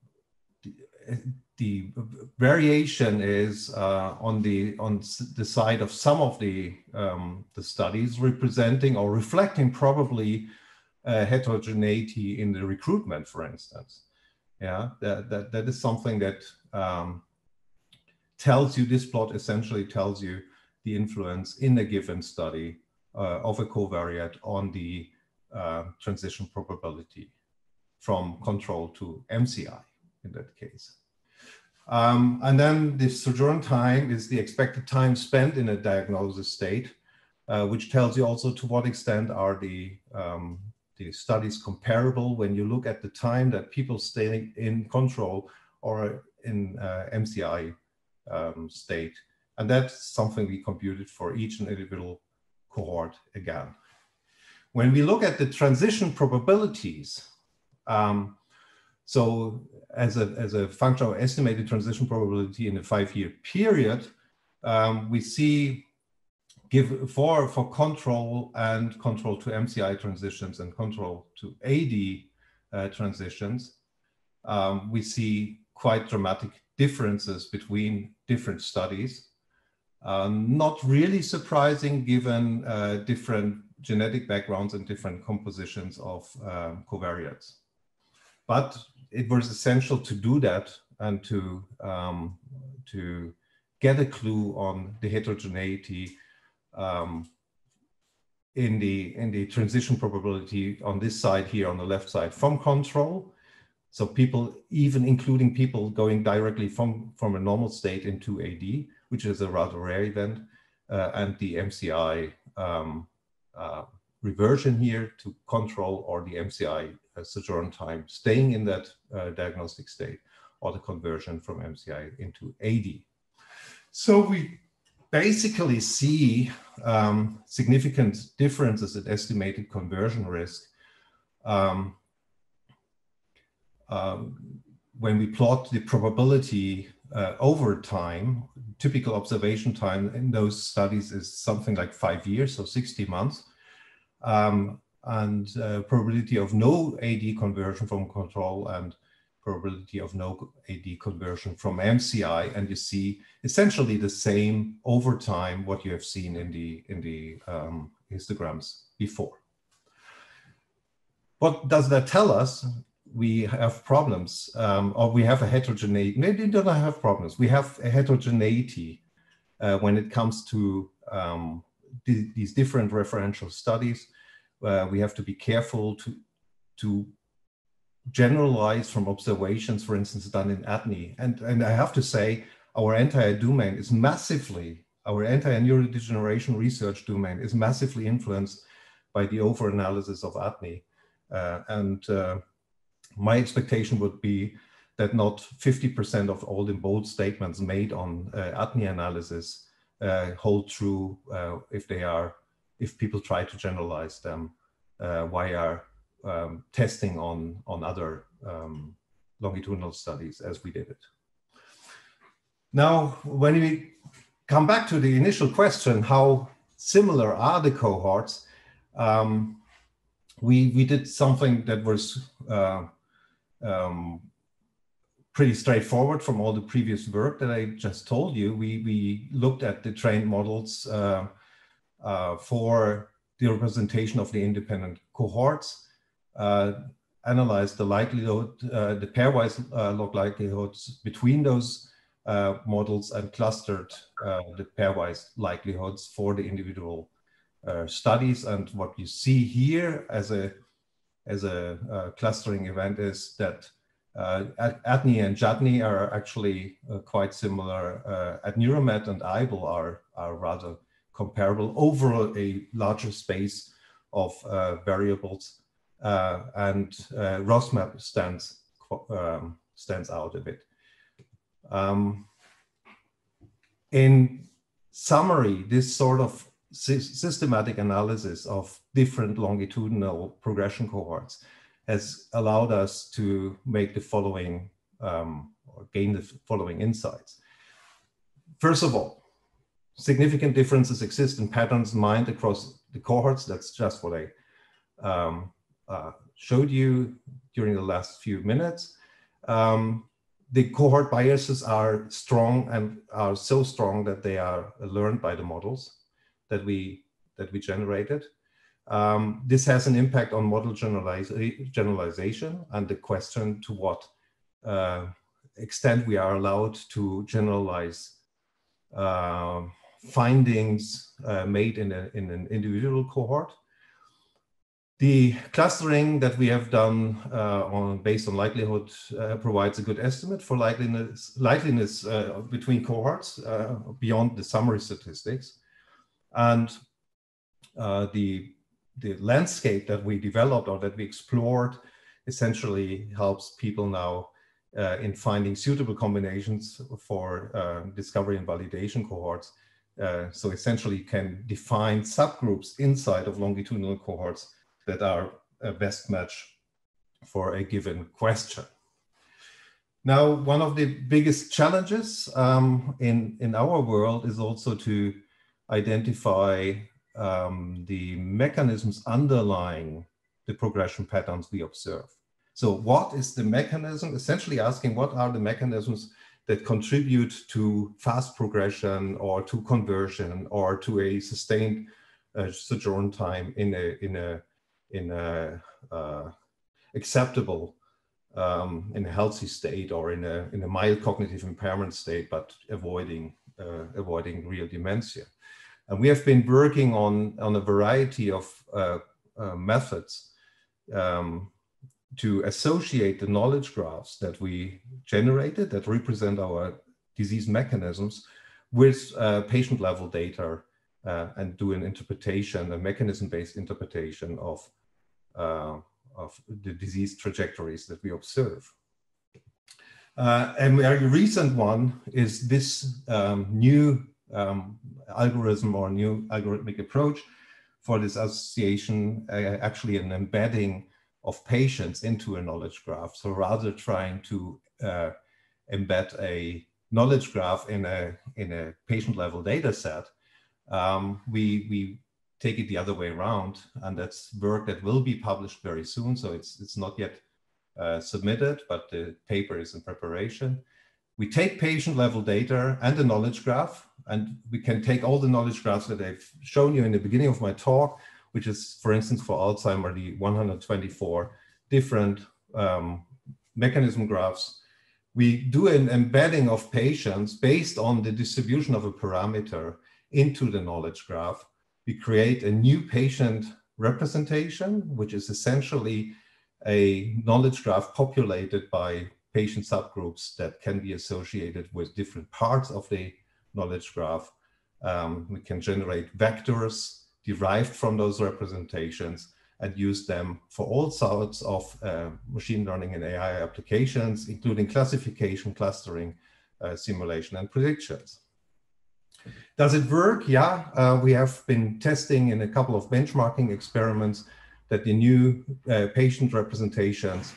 the the variation is uh, on the on the side of some of the um, the studies representing or reflecting probably uh, heterogeneity in the recruitment, for instance. Yeah, that that, that is something that um, tells you this plot essentially tells you the influence in a given study uh, of a covariate on the uh, transition probability from control to MCI in that case. Um, and then the sojourn time is the expected time spent in a diagnosis state, uh, which tells you also to what extent are the, um, the studies comparable when you look at the time that people stay in control or in uh, MCI um, state. And that's something we computed for each and individual cohort again. When we look at the transition probabilities, um, so as a, as a function of estimated transition probability in a five-year period, um, we see give for, for control and control to MCI transitions and control to AD uh, transitions, um, we see quite dramatic differences between different studies. Um, not really surprising given uh, different genetic backgrounds and different compositions of um, covariates. But it was essential to do that and to, um, to get a clue on the heterogeneity um, in the in the transition probability on this side here on the left side from control. So people, even including people going directly from, from a normal state into AD, which is a rather rare event, uh, and the MCI um, uh, reversion here to control or the MCI uh, sojourn time staying in that uh, diagnostic state or the conversion from MCI into AD. So we basically see um, significant differences in estimated conversion risk um, um, when we plot the probability uh, over time, typical observation time in those studies is something like five years, so 60 months. Um, and uh, probability of no AD conversion from control and probability of no AD conversion from MCI, and you see essentially the same over time what you have seen in the in the um, histograms before. What does that tell us? We have problems, um, or we have a heterogeneity. Maybe don't have problems. We have a heterogeneity uh, when it comes to um, these different referential studies. Uh, we have to be careful to to generalize from observations, for instance, done in ADNI. And, and I have to say, our entire domain is massively, our entire neurodegeneration research domain is massively influenced by the over-analysis of ADNI. Uh, and uh, my expectation would be that not 50% of all the bold statements made on uh, ADNI analysis uh, hold true uh, if they are, if people try to generalize them uh, via um, testing on, on other um, longitudinal studies as we did it. Now, when we come back to the initial question, how similar are the cohorts? Um, we, we did something that was uh, um, pretty straightforward from all the previous work that I just told you. We, we looked at the trained models uh, uh, for the representation of the independent cohorts uh, analyzed the likelihood, uh, the pairwise uh, log likelihoods between those models and clustered the pairwise likelihoods for the individual studies. And what you see here as a as a clustering event is that uh, ADNI and JADNI are actually uh, quite similar. Uh, AddNeuroMed and AIBL are, are rather comparable over a larger space of variables uh, and uh, ROSMAP stands um, stands out a bit. Um, in summary, this sort of systematic analysis of different longitudinal progression cohorts has allowed us to make the following um, or gain the following insights. First of all, significant differences exist in patterns mined across the cohorts. That's just what I um, uh, showed you during the last few minutes. Um, the cohort biases are strong and are so strong that they are learned by the models that we that we generated. Um, this has an impact on model generalization and the question to what uh, extent we are allowed to generalize uh, findings uh, made in, a, in an individual cohort. The clustering that we have done uh, on based on likelihood uh, provides a good estimate for likeliness, likeliness uh, between cohorts uh, beyond the summary statistics. And uh, the, the landscape that we developed or that we explored essentially helps people now uh, in finding suitable combinations for discovery and validation cohorts. so essentially you can define subgroups inside of longitudinal cohorts that are a best match for a given question. Now, one of the biggest challenges um, in, in our world is also to identify um, the mechanisms underlying the progression patterns we observe. So what is the mechanism? Essentially asking what are the mechanisms that contribute to fast progression or to conversion or to a sustained uh, sojourn time in a, in a in a uh, acceptable um, in a healthy state or in a, in a mild cognitive impairment state, but avoiding, uh, avoiding real dementia. And we have been working on, on a variety of uh, uh, methods um, to associate the knowledge graphs that we generated that represent our disease mechanisms with uh, patient level data uh, and do an interpretation, a mechanism-based interpretation of, uh, of the disease trajectories that we observe. Uh, and a very recent one is this um, new um, algorithm or new algorithmic approach for this association, uh, actually an embedding of patients into a knowledge graph. So rather trying to uh, embed a knowledge graph in a, in a patient level data set, um, we, we take it the other way around. And that's work that will be published very soon. So it's, it's not yet uh, submitted, but the paper is in preparation. We take patient level data and the knowledge graph, and we can take all the knowledge graphs that I've shown you in the beginning of my talk, which is, for instance, for Alzheimer, the 124 different um, mechanism graphs. We do an embedding of patients based on the distribution of a parameter into the knowledge graph. We create a new patient representation, which is essentially a knowledge graph populated by patient subgroups that can be associated with different parts of the knowledge graph. Um, we can generate vectors derived from those representations and use them for all sorts of uh, machine learning and AI applications, including classification, clustering, uh, simulation, and predictions. Does it work? Yeah, uh, we have been testing in a couple of benchmarking experiments that the new uh, patient representations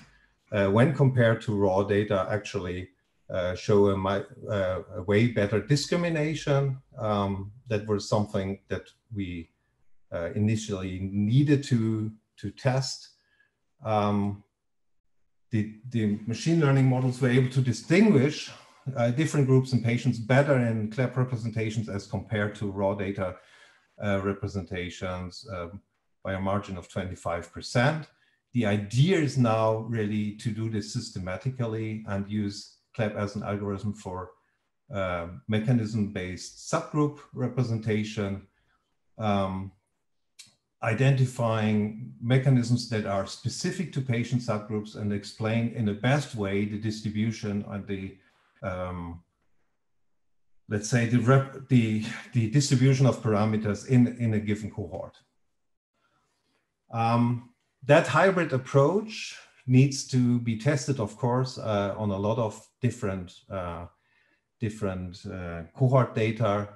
when compared to raw data, actually uh, show a, uh, a, way better discrimination. Um, that was something that we uh, initially needed to, to test. Um, the, the machine learning models were able to distinguish uh, different groups and patients better in CLEP representations as compared to raw data uh, representations um, by a margin of 25% the idea is now really to do this systematically and use CLEP as an algorithm for uh, mechanism-based subgroup representation, um, identifying mechanisms that are specific to patient subgroups and explain in the best way the distribution and the um, let's say the, rep, the, the distribution of parameters in, in a given cohort. Um, that hybrid approach needs to be tested, of course, uh, on a lot of different uh, different uh, cohort data.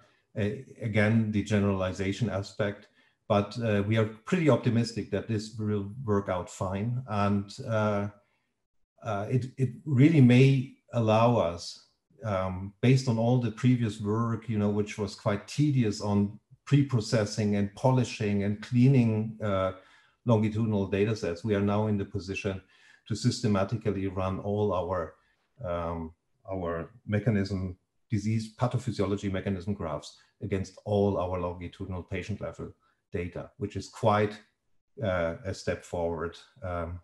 again, the generalization aspect, but uh, we are pretty optimistic that this will work out fine, and uh, uh, it it really may allow us. Um, based on all the previous work, you know, which was quite tedious on pre-processing and polishing and cleaning longitudinal data sets, we are now in the position to systematically run all our, um, our mechanism, disease pathophysiology mechanism graphs against all our longitudinal patient level data, which is quite uh, a step forward. Um,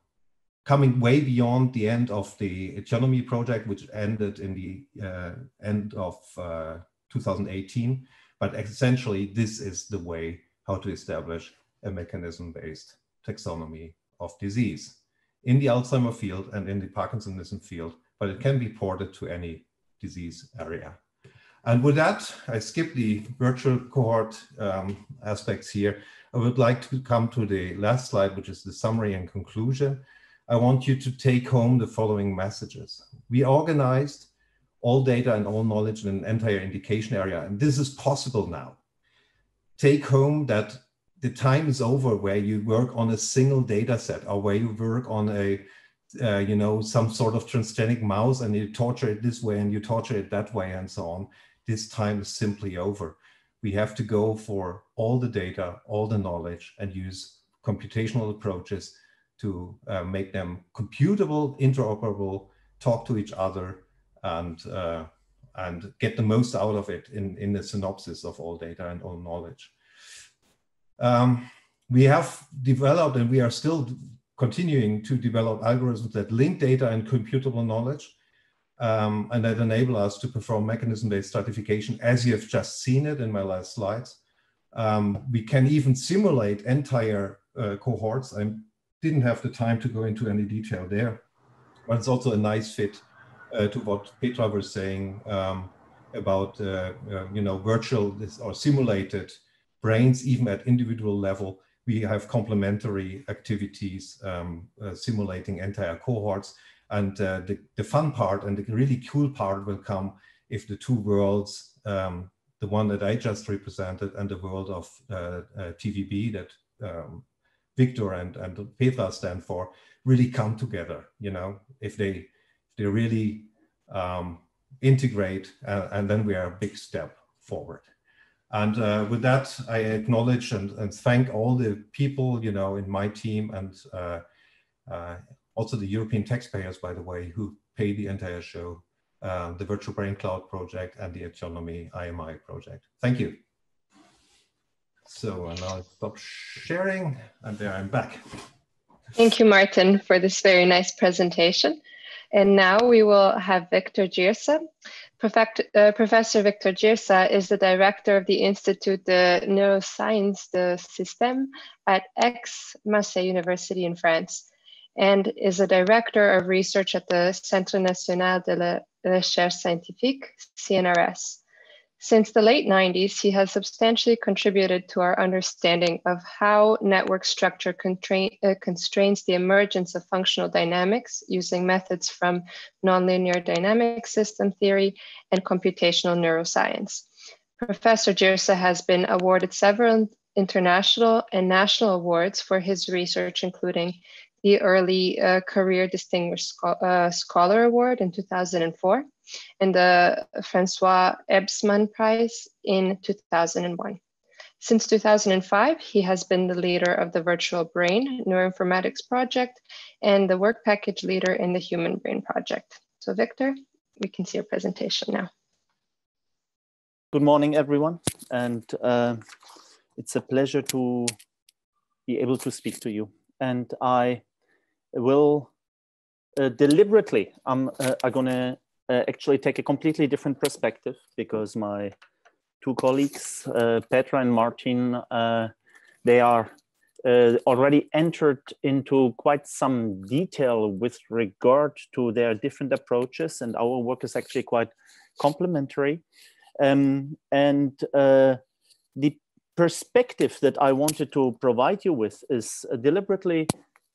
coming way beyond the end of the AETIONOMY project, which ended in the uh, end of uh, 2018. But essentially, this is the way how to establish a mechanism-based taxonomy of disease in the Alzheimer field and in the Parkinsonism field, but it can be ported to any disease area. And with that, I skip the virtual cohort um, aspects here. I would like to come to the last slide, which is the summary and conclusion. I want you to take home the following messages. We organized all data and all knowledge in an entire indication area, and this is possible now. Take home that the time is over where you work on a single data set or where you work on a uh, you know some sort of transgenic mouse and you torture it this way and you torture it that way and so on. This time is simply over. We have to go for all the data all the knowledge and use computational approaches to uh, make them computable interoperable talk to each other and uh, and get the most out of it in in the synopsis of all data and all knowledge um, we have developed and we are still continuing to develop algorithms that link data and computable knowledge um, and that enable us to perform mechanism-based stratification as you have just seen it in my last slides. Um, we can even simulate entire uh, cohorts. I didn't have the time to go into any detail there, but it's also a nice fit uh, to what Petra was saying um, about, uh, uh you know, virtual or simulated brains, even at individual level. We have complementary activities um, uh, simulating entire cohorts. And uh, the, the fun part and the really cool part will come if the two worlds um, the one that I just represented and the world of uh, uh, TVB that um, Viktor and, and Petra stand for really come together, you know, if they, if they really um, integrate uh, and then we are a big step forward. And uh, with that, I acknowledge and, and, thank all the people, you know, in my team and uh, uh, also the European taxpayers, by the way, who pay the entire show uh, the Virtual Brain Cloud project and the AETIONOMY IMI project. Thank you. So now I'll stop sharing and there I'm back. Thank you, Martin, for this very nice presentation. And now we will have Viktor Jirsa. Uh, Professor Viktor Jirsa is the director of the Institute de Neurosciences de Système at Aix-Marseille University in France and is a director of research at the Centre National de la Recherche Scientifique, CNRS. Since the late 90s, he has substantially contributed to our understanding of how network structure uh, constrains the emergence of functional dynamics using methods from nonlinear dynamic system theory and computational neuroscience. Professor Jirsa has been awarded several international and national awards for his research, including the Early uh, Career Distinguished uh, Scholar Award in 2004 and the Francois Erbsmann Prize in 2001. Since 2005, he has been the leader of the Virtual Brain Neuroinformatics Project and the work package leader in the Human Brain Project. So Viktor, we can see your presentation now. Good morning, everyone. And uh, it's a pleasure to be able to speak to you. And I will uh, deliberately, I'm, uh, I'm gonna uh, actually take a completely different perspective because my two colleagues, uh, Petra and Martin, uh, they are uh, already entered into quite some detail with regard to their different approaches and our work is actually quite complementary. Um, and the perspective that I wanted to provide you with is deliberately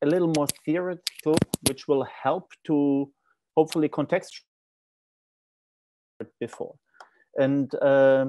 a little more theoretical, which will help to hopefully contextualize before. And uh,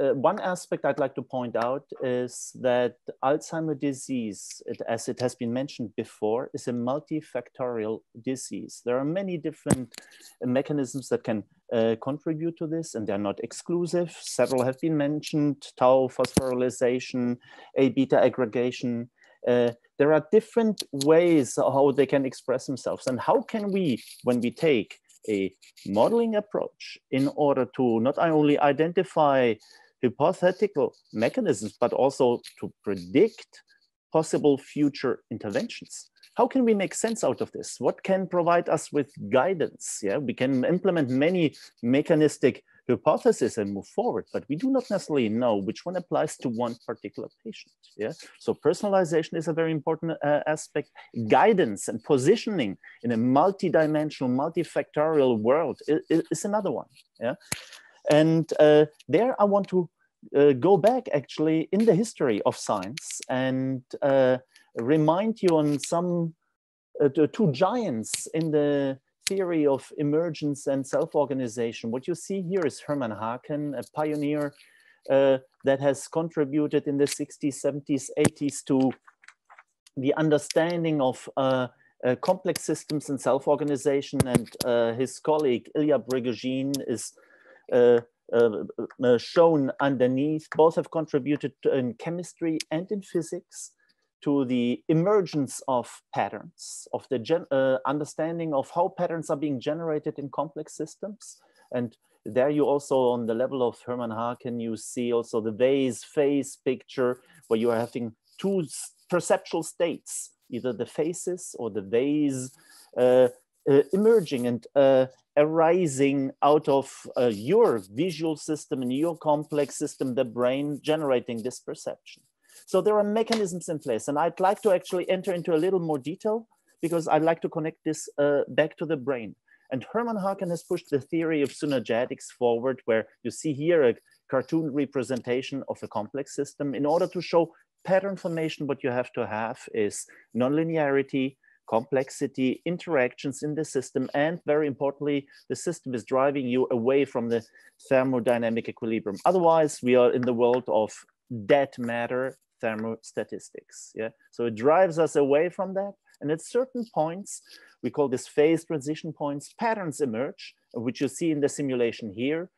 uh, one aspect I'd like to point out is that Alzheimer disease, it, as it has been mentioned before, is a multifactorial disease. There are many different mechanisms that can uh, contribute to this, and they're not exclusive. Several have been mentioned, tau phosphorylation, A beta aggregation, uh, there are different ways how they can express themselves. And how can we, when we take a modeling approach in order to not only identify hypothetical mechanisms, but also to predict possible future interventions. How can we make sense out of this? What can provide us with guidance? Yeah, we can implement many mechanistic hypothesis and move forward, but we do not necessarily know which one applies to one particular patient. Yeah, so personalization is a very important uh, aspect. Guidance and positioning in a multi-dimensional, multifactorial world is, is, another one. Yeah, and uh, there I want to uh, go back actually in the history of science and uh, remind you on some uh, two giants in the theory of emergence and self-organization. What you see here is Hermann Haken, a pioneer uh, that has contributed in the 60s, 70s, 80s to the understanding of uh, uh, complex systems and self-organization. And uh, his colleague Ilya Prigogine is uh, uh, shown underneath. Both have contributed in chemistry and in physics to the emergence of patterns, of the uh, understanding of how patterns are being generated in complex systems. And there you also, on the level of Hermann Haken, you see also the vase phase picture where you are having two perceptual states either the faces or the vase, uh, uh, emerging and uh, arising out of uh, your visual system and your complex system, the brain generating this perception. So there are mechanisms in place. And I'd like to actually enter into a little more detail because I'd like to connect this uh, back to the brain. And Hermann Haken has pushed the theory of synergetics forward, where you see here a cartoon representation of a complex system. In order to show pattern formation, what you have to have is nonlinearity, complexity, interactions in the system, and very importantly, the system is driving you away from the thermodynamic equilibrium. Otherwise, we are in the world of dead matter thermostatistics. Yeah, so it drives us away from that. And at certain points, we call this phase transition points, patterns emerge, which you see in the simulation here,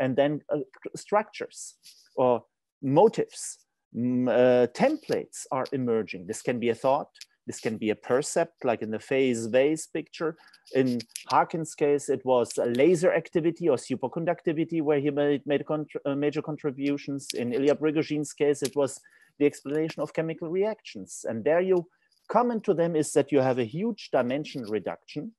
and then uh, structures or motives, uh, templates are emerging. This can be a thought, this can be a percept, like in the phase vase picture. In Haken's case, it was laser activity or superconductivity where he made, made uh, major contributions. In Ilya Prigogine's case, it was the explanation of chemical reactions. And there you common to them is that you have a huge dimension reduction,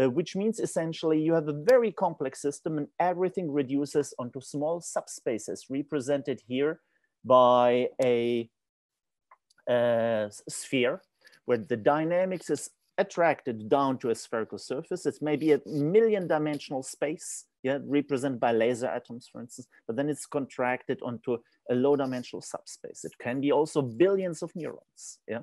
uh, which means essentially you have a very complex system and everything reduces onto small subspaces represented here by a, a sphere where the dynamics is attracted down to a spherical surface. It's maybe a million dimensional space, yeah, represented by laser atoms, for instance, but then it's contracted onto a low dimensional subspace. It can be also billions of neurons, yeah.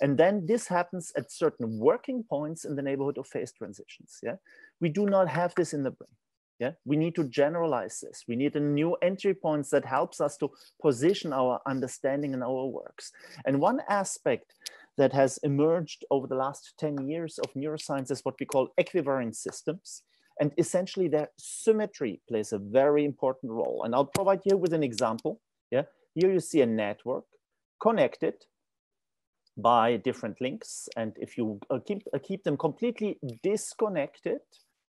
And then this happens at certain working points in the neighborhood of phase transitions, yeah. We do not have this in the brain, yeah. We need to generalize this. We need a new entry points that helps us to position our understanding and our works. And one aspect that has emerged over the last 10 years of neuroscience is what we call equivariant systems. And essentially their symmetry plays a very important role. And I'll provide you with an example. Yeah, Here you see a network connected by different links. And if you uh, keep, uh, keep them completely disconnected,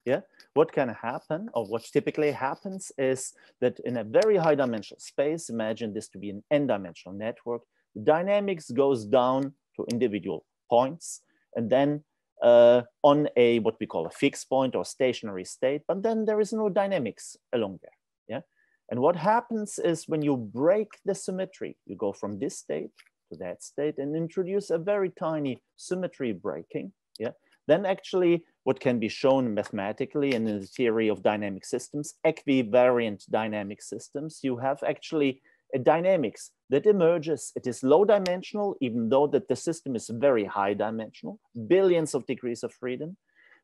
yeah, what can happen or what typically happens is that in a very high dimensional space, imagine this to be an n dimensional network, the dynamics goes down to individual points and then uh, on a what we call a fixed point or stationary state, but then there is no dynamics along there. Yeah. And what happens is when you break the symmetry, you go from this state to that state and introduce a very tiny symmetry breaking. Yeah. Then actually what can be shown mathematically and in the theory of dynamic systems, equivariant dynamic systems, you have actually a dynamics that emerges. It is low dimensional, even though that the system is very high dimensional, billions of degrees of freedom.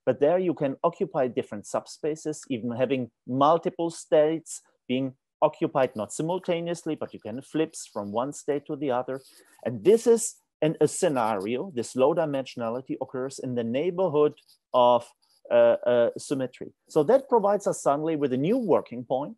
But there you can occupy different subspaces, even having multiple states being occupied not simultaneously, but you can flips from one state to the other. And this is an, a scenario, this low dimensionality occurs in the neighborhood of uh, uh, symmetry. So that provides us suddenly with a new working point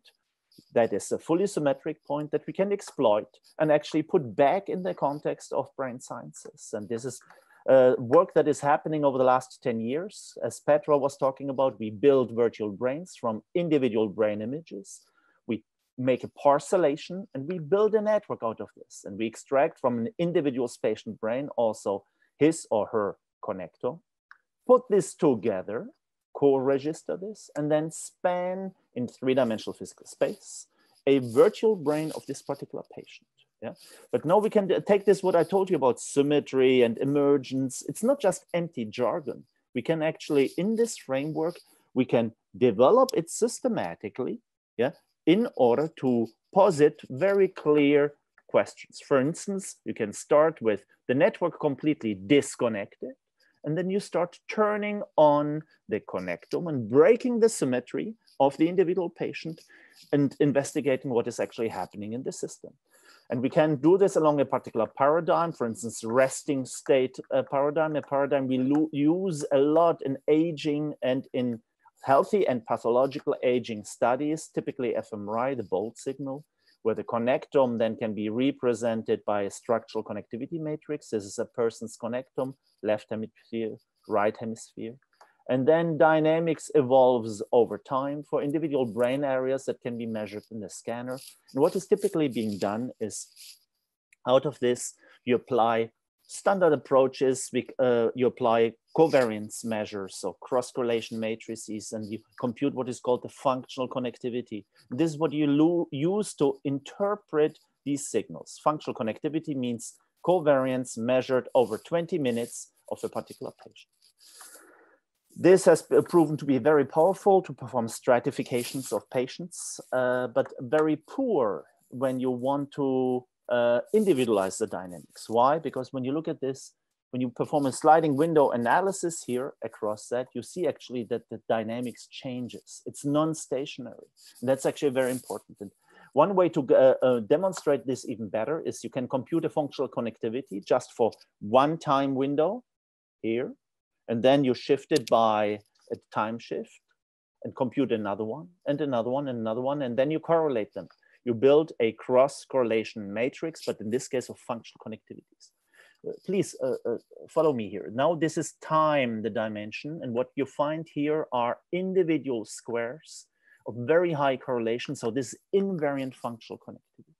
that is a fully symmetric point that we can exploit and actually put back in the context of brain sciences. And this is uh, work that is happening over the last 10 years. As Petra was talking about, we build virtual brains from individual brain images. We make a parcellation and we build a network out of this. And we extract from an individual patient brain also his or her connectome, put this together co-register this, and then span in three-dimensional physical space a virtual brain of this particular patient. Yeah, but now we can take this what I told you about symmetry and emergence. It's not just empty jargon. We can actually, in this framework, we can develop it systematically, yeah, in order to posit very clear questions. For instance, you can start with the network completely disconnected and then you start turning on the connectome and breaking the symmetry of the individual patient and investigating what is actually happening in the system. And we can do this along a particular paradigm, for instance, resting state uh, paradigm, a paradigm we use a lot in aging and in healthy and pathological aging studies, typically fMRI, the bold signal, where the connectome then can be represented by a structural connectivity matrix. This is a person's connectome, left hemisphere, right hemisphere. And then dynamics evolves over time for individual brain areas that can be measured in the scanner. And what is typically being done is out of this, you apply standard approach is we, uh, you apply covariance measures, so cross-correlation matrices, and you compute what is called the functional connectivity. This is what you use to interpret these signals. Functional connectivity means covariance measured over 20 minutes of a particular patient. This has proven to be very powerful to perform stratifications of patients, uh, but very poor when you want to uh, individualize the dynamics. Why? Because when you look at this, when you perform a sliding window analysis here across that, you see actually that the dynamics changes. It's non-stationary. That's actually very important. And one way to uh, uh, demonstrate this even better is you can compute a functional connectivity just for one time window here, and then you shift it by a time shift and compute another one and another one and another one, and then you correlate them. You build a cross correlation matrix, but in this case of functional connectivities. Uh, please uh, uh, follow me here. Now this is time, the dimension, and what you find here are individual squares of very high correlation. So this invariant functional connectivity.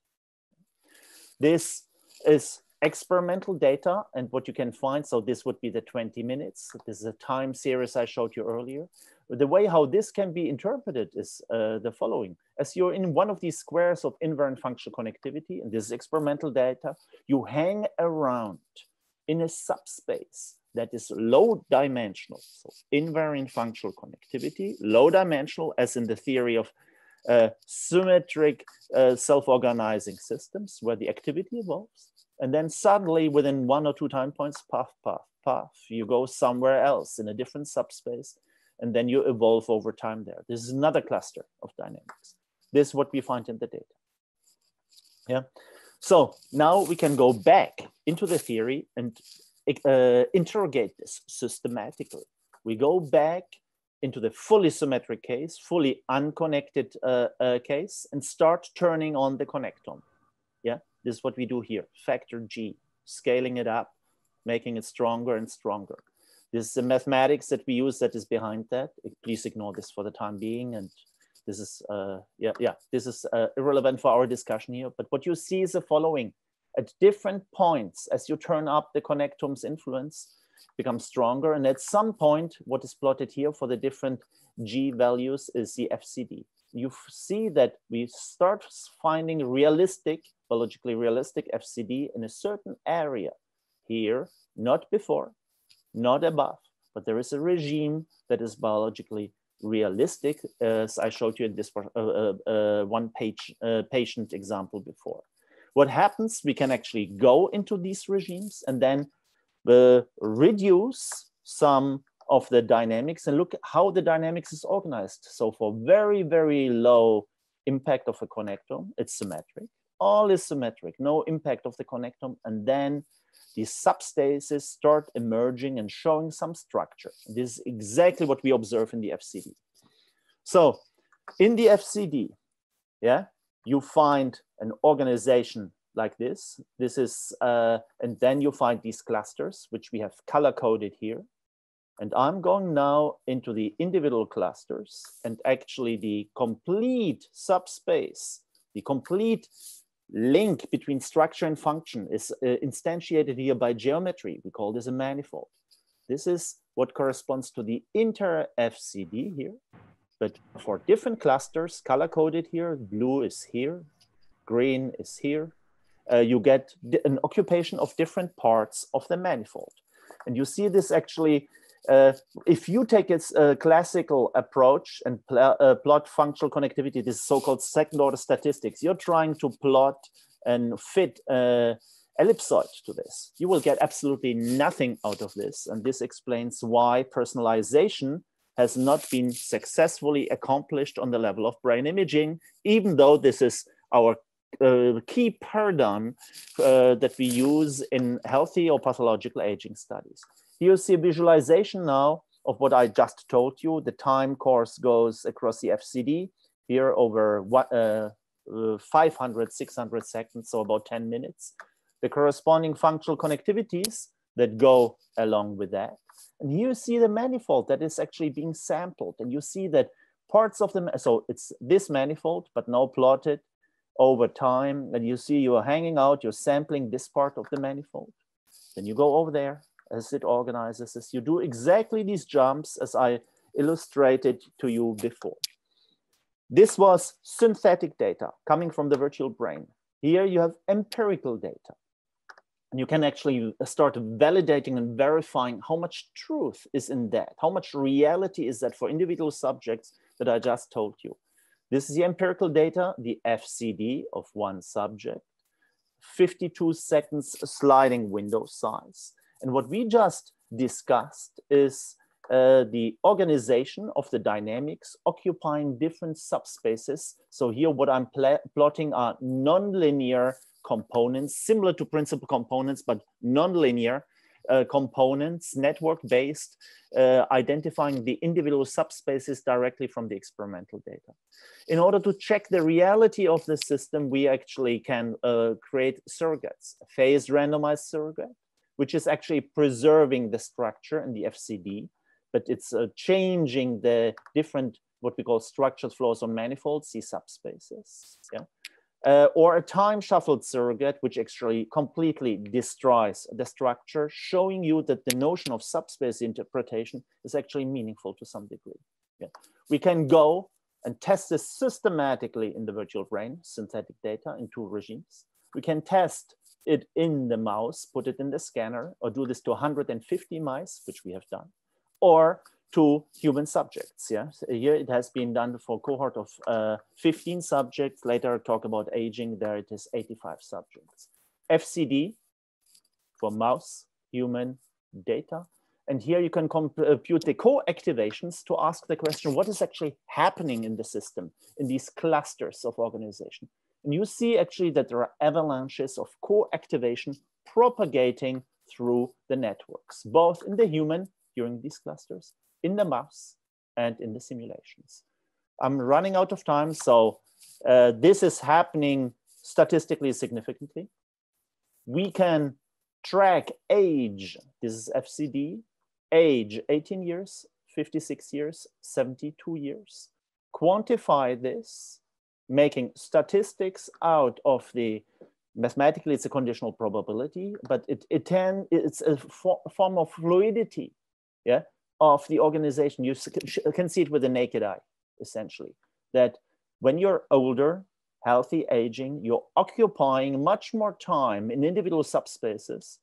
This is experimental data and what you can find. So this would be the 20 minutes. This is a time series I showed you earlier. The way how this can be interpreted is uh, the following. As you're in one of these squares of invariant functional connectivity, and this is experimental data, you hang around in a subspace that is low dimensional. So invariant functional connectivity, low dimensional as in the theory of uh, symmetric uh, self-organizing systems where the activity evolves. And then suddenly within one or two time points, puff, puff, puff, you go somewhere else in a different subspace and then you evolve over time there. This is another cluster of dynamics. This is what we find in the data. Yeah. So now we can go back into the theory and uh, interrogate this systematically. We go back into the fully symmetric case, fully unconnected uh, uh, case, and start turning on the connectome. This is what we do here. Factor G, scaling it up, making it stronger and stronger. This is the mathematics that we use that is behind that. Please ignore this for the time being. And this is, uh, yeah, yeah, this is uh, irrelevant for our discussion here. But what you see is the following at different points as you turn up the connectome's influence becomes stronger. And at some point, what is plotted here for the different G values is the FCD. You see that we start finding realistic, biologically realistic FCD in a certain area here, not before, not above, but there is a regime that is biologically realistic, as I showed you in this uh, uh, uh, one page uh, patient example before. What happens, we can actually go into these regimes and then uh, reduce some of the dynamics and look how the dynamics is organized. So for very, very low impact of a connectome, it's symmetric. All is symmetric, no impact of the connectome. And then these subspaces start emerging and showing some structure. This is exactly what we observe in the FCD. So in the FCD, yeah, you find an organization like this. This is, uh, and then you find these clusters, which we have color coded here. And I'm going now into the individual clusters and actually the complete subspace, the complete link between structure and function is uh, instantiated here by geometry. We call this a manifold. This is what corresponds to the inter-FCD here. But for different clusters, color-coded here, blue is here, green is here, uh, you get an occupation of different parts of the manifold. And you see this actually, uh, if you take a, a classical approach and pl uh, plot functional connectivity, this so-called second order statistics, you're trying to plot and fit uh, ellipsoid to this. You will get absolutely nothing out of this. And this explains why personalization has not been successfully accomplished on the level of brain imaging, even though this is our uh, key paradigm uh, that we use in healthy or pathological aging studies. Here you see a visualization now of what I just told you. The time course goes across the FCD here over what, uh, uh 500, 600 seconds, so about 10 minutes. The corresponding functional connectivities that go along with that. And here you see the manifold that is actually being sampled. And you see that parts of them, so it's this manifold, but now plotted over time. And you see you're hanging out, you're sampling this part of the manifold. Then you go over there as it organizes this. You do exactly these jumps as I illustrated to you before. This was synthetic data coming from the virtual brain. Here you have empirical data. And you can actually start validating and verifying how much truth is in that, how much reality is that for individual subjects that I just told you. This is the empirical data, the FCD of one subject, 52 seconds sliding window size. And what we just discussed is uh, the organization of the dynamics occupying different subspaces. So here what I'm pl plotting are nonlinear components, similar to principal components, but nonlinear uh, components, network-based, uh, identifying the individual subspaces directly from the experimental data. In order to check the reality of the system, we actually can uh, create surrogates, phase randomized surrogate, which is actually preserving the structure in the FCD, but it's uh, changing the different, what we call structured flows on manifolds, C subspaces. Yeah uh, or a time shuffled surrogate, which actually completely destroys the structure, showing you that the notion of subspace interpretation is actually meaningful to some degree. Yeah. We can go and test this systematically in the virtual brain, synthetic data in two regimes. We can test it in the mouse, put it in the scanner, or do this to 150 mice, which we have done. Or to human subjects. Yeah, so here it has been done for cohort of uh, 15 subjects. Later, talk about aging. There it is 85 subjects. FCD for mouse, human data. And here you can compute the co-activations to ask the question, what is actually happening in the system in these clusters of organization? And you see actually that there are avalanches of co-activation propagating through the networks, both in the human during these clusters in the maps and in the simulations. I'm running out of time, so uh, this is happening statistically significantly. We can track age, this is FCD, age 18 years, 56 years, 72 years, quantify this, making statistics out of the, mathematically it's a conditional probability, but it, it can, it's a for, form of fluidity, yeah? of the organization. You can see it with the naked eye, essentially, that when you're older, healthy, aging, you're occupying much more time in individual subspaces,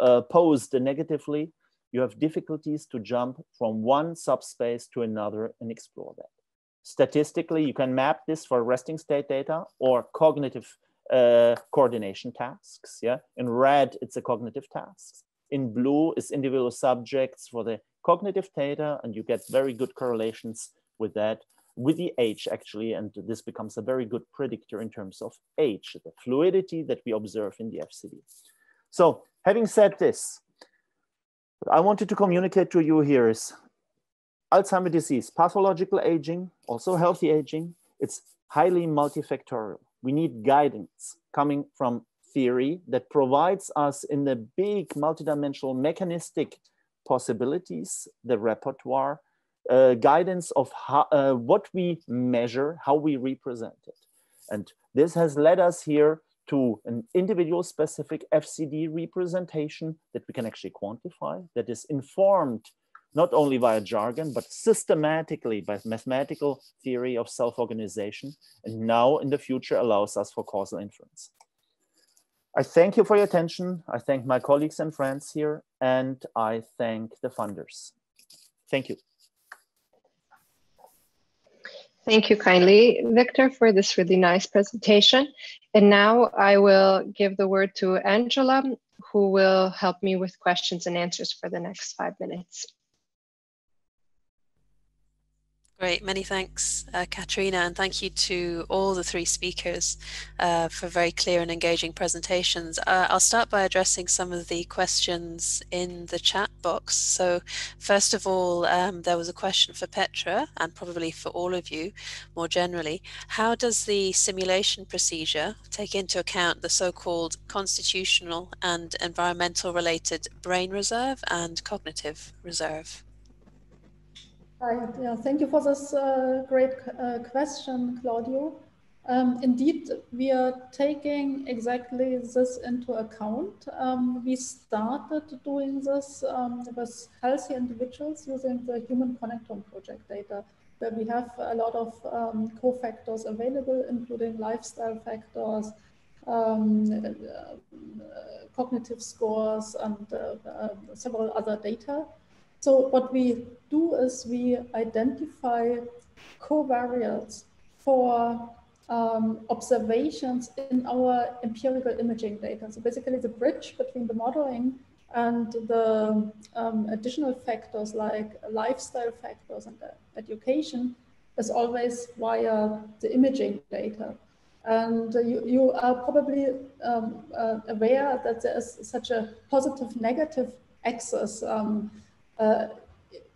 opposed uh, negatively, you have difficulties to jump from one subspace to another and explore that. Statistically, you can map this for resting state data or cognitive uh, coordination tasks. Yeah, in red, it's a cognitive tasks. In blue is individual subjects for the cognitive data and you get very good correlations with that with the age actually and this becomes a very good predictor in terms of age the fluidity that we observe in the fcd so having said this what i wanted to communicate to you here is alzheimer's disease pathological aging also healthy aging it's highly multifactorial we need guidance coming from theory that provides us in the big multidimensional mechanistic possibilities, the repertoire, uh, guidance of how, uh, what we measure, how we represent it. And this has led us here to an individual specific FCD representation that we can actually quantify, that is informed not only via jargon, but systematically by mathematical theory of self-organization, and now in the future allows us for causal inference. I thank you for your attention. I thank my colleagues and friends here, and I thank the funders. Thank you. Thank you kindly, Viktor, for this really nice presentation. And now I will give the word to Angela, who will help me with questions and answers for the next five minutes. Great, many thanks, uh, Katarina, and thank you to all the three speakers uh, for very clear and engaging presentations. Uh, I'll start by addressing some of the questions in the chat box. So first of all, um, there was a question for Petra, and probably for all of you more generally. How does the simulation procedure take into account the so-called constitutional and environmental related brain reserve and cognitive reserve? Hi, yeah, thank you for this uh, great uh, question, Claudio. Um, indeed, we are taking exactly this into account. Um, we started doing this um, with healthy individuals using the Human Connectome Project data, where we have a lot of um, cofactors available, including lifestyle factors, um, uh, cognitive scores, and uh, uh, several other data. So what we do is we identify covariates for um, observations in our empirical imaging data. So basically the bridge between the modeling and the um, additional factors like lifestyle factors and education is always via the imaging data. And you, you are probably um, uh, aware that there is such a positive negative axis um,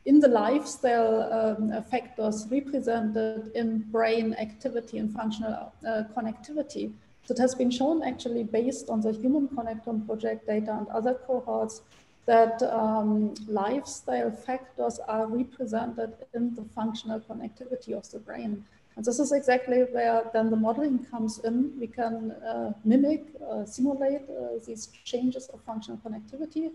in the lifestyle um, factors represented in brain activity and functional uh, connectivity. So it has been shown actually based on the Human Connectome Project data and other cohorts that um, lifestyle factors are represented in the functional connectivity of the brain. And this is exactly where then the modeling comes in. We can uh, mimic, uh, simulate uh, these changes of functional connectivity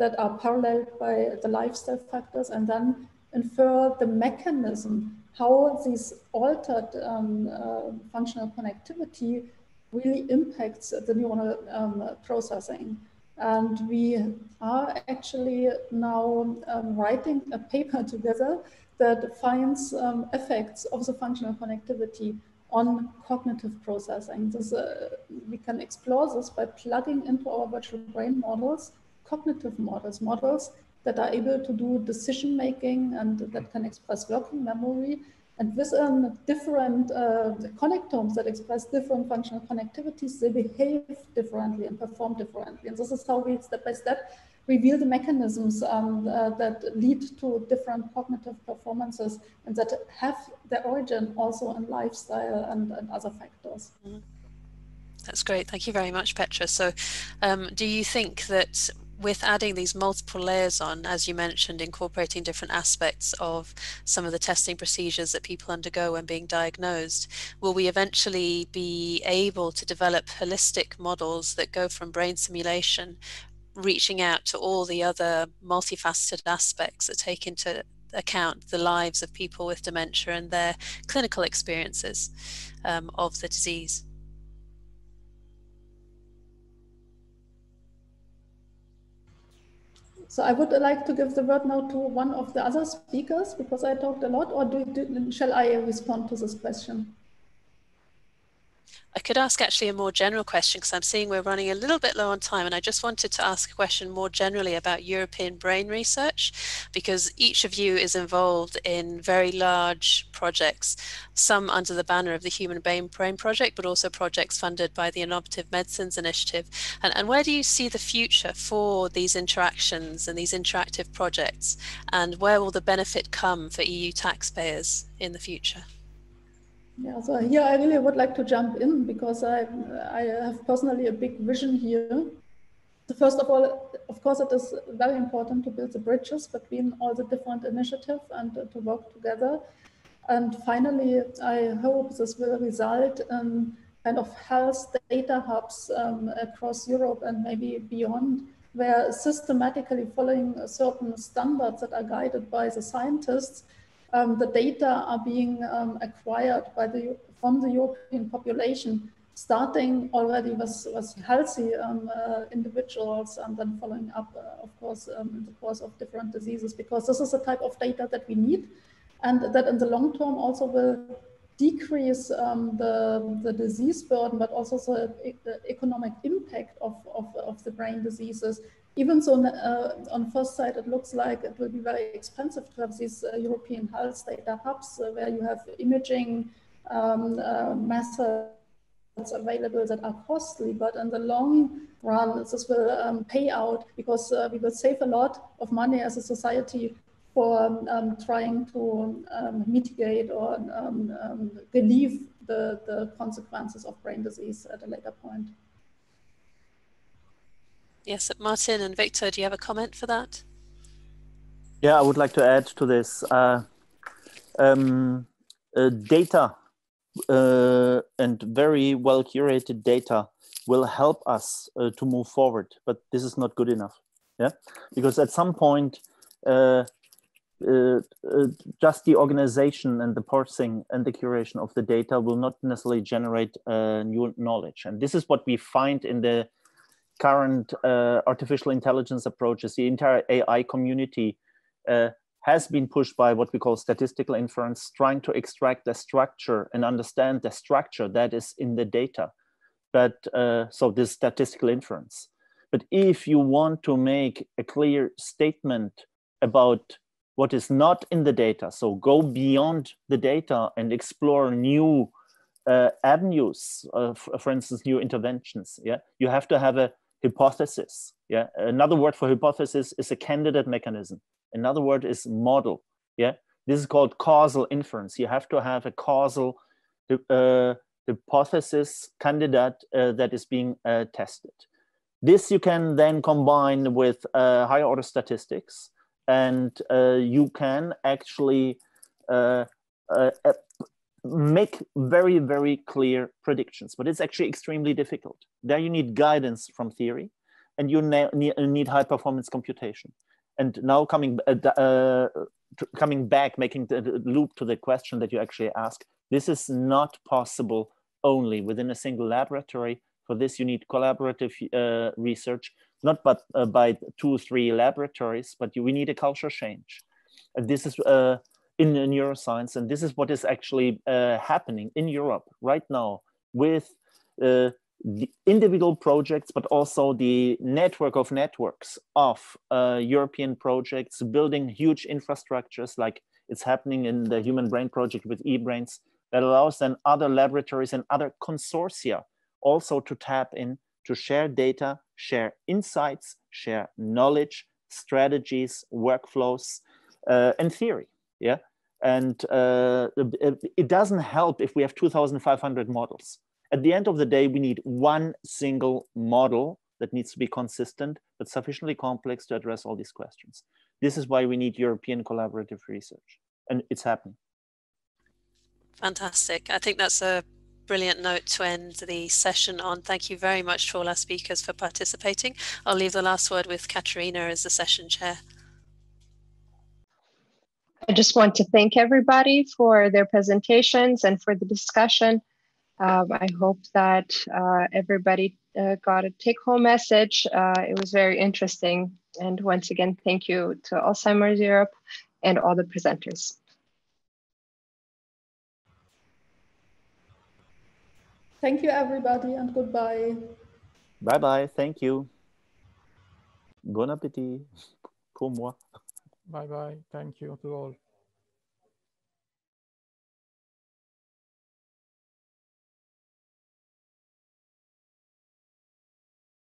that are paralleled by the lifestyle factors and then infer the mechanism, how these altered um, uh, functional connectivity really impacts the neuronal um, processing. And we are actually now um, writing a paper together that finds um, effects of the functional connectivity on cognitive processing. This, uh, we can explore this by plugging into our virtual brain models cognitive models, models that are able to do decision making and that can express working memory. And within different uh, connectomes that express different functional connectivities, they behave differently and perform differently. And this is how we step by step reveal the mechanisms um, uh, that lead to different cognitive performances and that have their origin also in lifestyle and, and other factors. Mm -hmm. That's great. Thank you very much, Petra. So, um, do you think that with adding these multiple layers on, as you mentioned, incorporating different aspects of some of the testing procedures that people undergo when being diagnosed, will we eventually be able to develop holistic models that go from brain simulation, reaching out to all the other multifaceted aspects that take into account the lives of people with dementia and their clinical experiences um, of the disease? So I would like to give the word now to one of the other speakers because I talked a lot, or do, do, shall I respond to this question? I could ask actually a more general question because I'm seeing we're running a little bit low on time and I just wanted to ask a question more generally about European brain research because each of you is involved in very large projects, some under the banner of the Human Brain, Project, but also projects funded by the Innovative Medicines Initiative. And, and where do you see the future for these interactions and these interactive projects? And where will the benefit come for EU taxpayers in the future? Yeah, so here I really would like to jump in because I, I have personally a big vision here. So first of all, of course, it is very important to build the bridges between all the different initiatives and to work together. And finally, I hope this will result in kind of health data hubs um, across Europe and maybe beyond, where systematically following certain standards that are guided by the scientists, um, the data are being um, acquired by the, from the European population, starting already with, with healthy um, uh, individuals and then following up, uh, of course, um, in the course of different diseases, because this is the type of data that we need and that in the long term also will decrease um, the, the disease burden, but also the, the economic impact of, of, of the brain diseases even so, uh, on first sight, it looks like it will be very expensive to have these uh, European health data hubs uh, where you have imaging um, uh, methods available that are costly, but in the long run, this will um, pay out because uh, we will save a lot of money as a society for um, um trying to um, mitigate or um, relieve the, the consequences of brain disease at a later point. Yes, Martin and Viktor, do you have a comment for that? Yeah, I would like to add to this. Uh, um, uh, data uh, and very well curated data will help us uh, to move forward, but this is not good enough. Yeah, because at some point, uh, uh, just the organization and the parsing and the curation of the data will not necessarily generate new knowledge. And this is what we find in the current uh, artificial intelligence approaches. The entire AI community uh, has been pushed by what we call statistical inference, trying to extract the structure and understand the structure that is in the data. But so this statistical inference. But if you want to make a clear statement about what is not in the data. So go beyond the data and explore new uh, avenues, uh, for instance, new interventions. Yeah, you have to have a hypothesis. Yeah, another word for hypothesis is a candidate mechanism. Another word is model. Yeah, this is called causal inference. You have to have a causal uh, hypothesis candidate uh, that is being uh, tested. This you can then combine with uh, higher order statistics and uh, you can actually uh, make very, very clear predictions, but it's actually extremely difficult. There you need guidance from theory and you need high performance computation. And now coming, uh, coming back, making the loop to the question that you actually ask, this is not possible only within a single laboratory. For this, you need collaborative uh, research not but uh, by two or three laboratories, but we need a culture change. And this is in neuroscience, and this is what is actually uh, happening in Europe right now with uh, the individual projects, but also the network of networks of uh, European projects, building huge infrastructures like it's happening in the Human Brain Project with eBrains that allows then other laboratories and other consortia also to tap in to share data, share insights, share knowledge, strategies, workflows, uh, and theory. Yeah. And uh, it doesn't help if we have 2,500 models. At the end of the day, we need one single model that needs to be consistent, but sufficiently complex to address all these questions. This is why we need European collaborative research, and it's happening. Fantastic. I think that's a brilliant note to end the session on. Thank you very much to all our speakers for participating. I'll leave the last word with Katarina as the session chair. I just want to thank everybody for their presentations and for the discussion. Um, I hope that uh, everybody uh, got a take home message. Uh, it was very interesting. And once again, thank you to Alzheimer's Europe and all the presenters. Thank you, everybody, and goodbye. Bye bye. Thank you. Bon appétit pour moi. Bye bye. Thank you to all.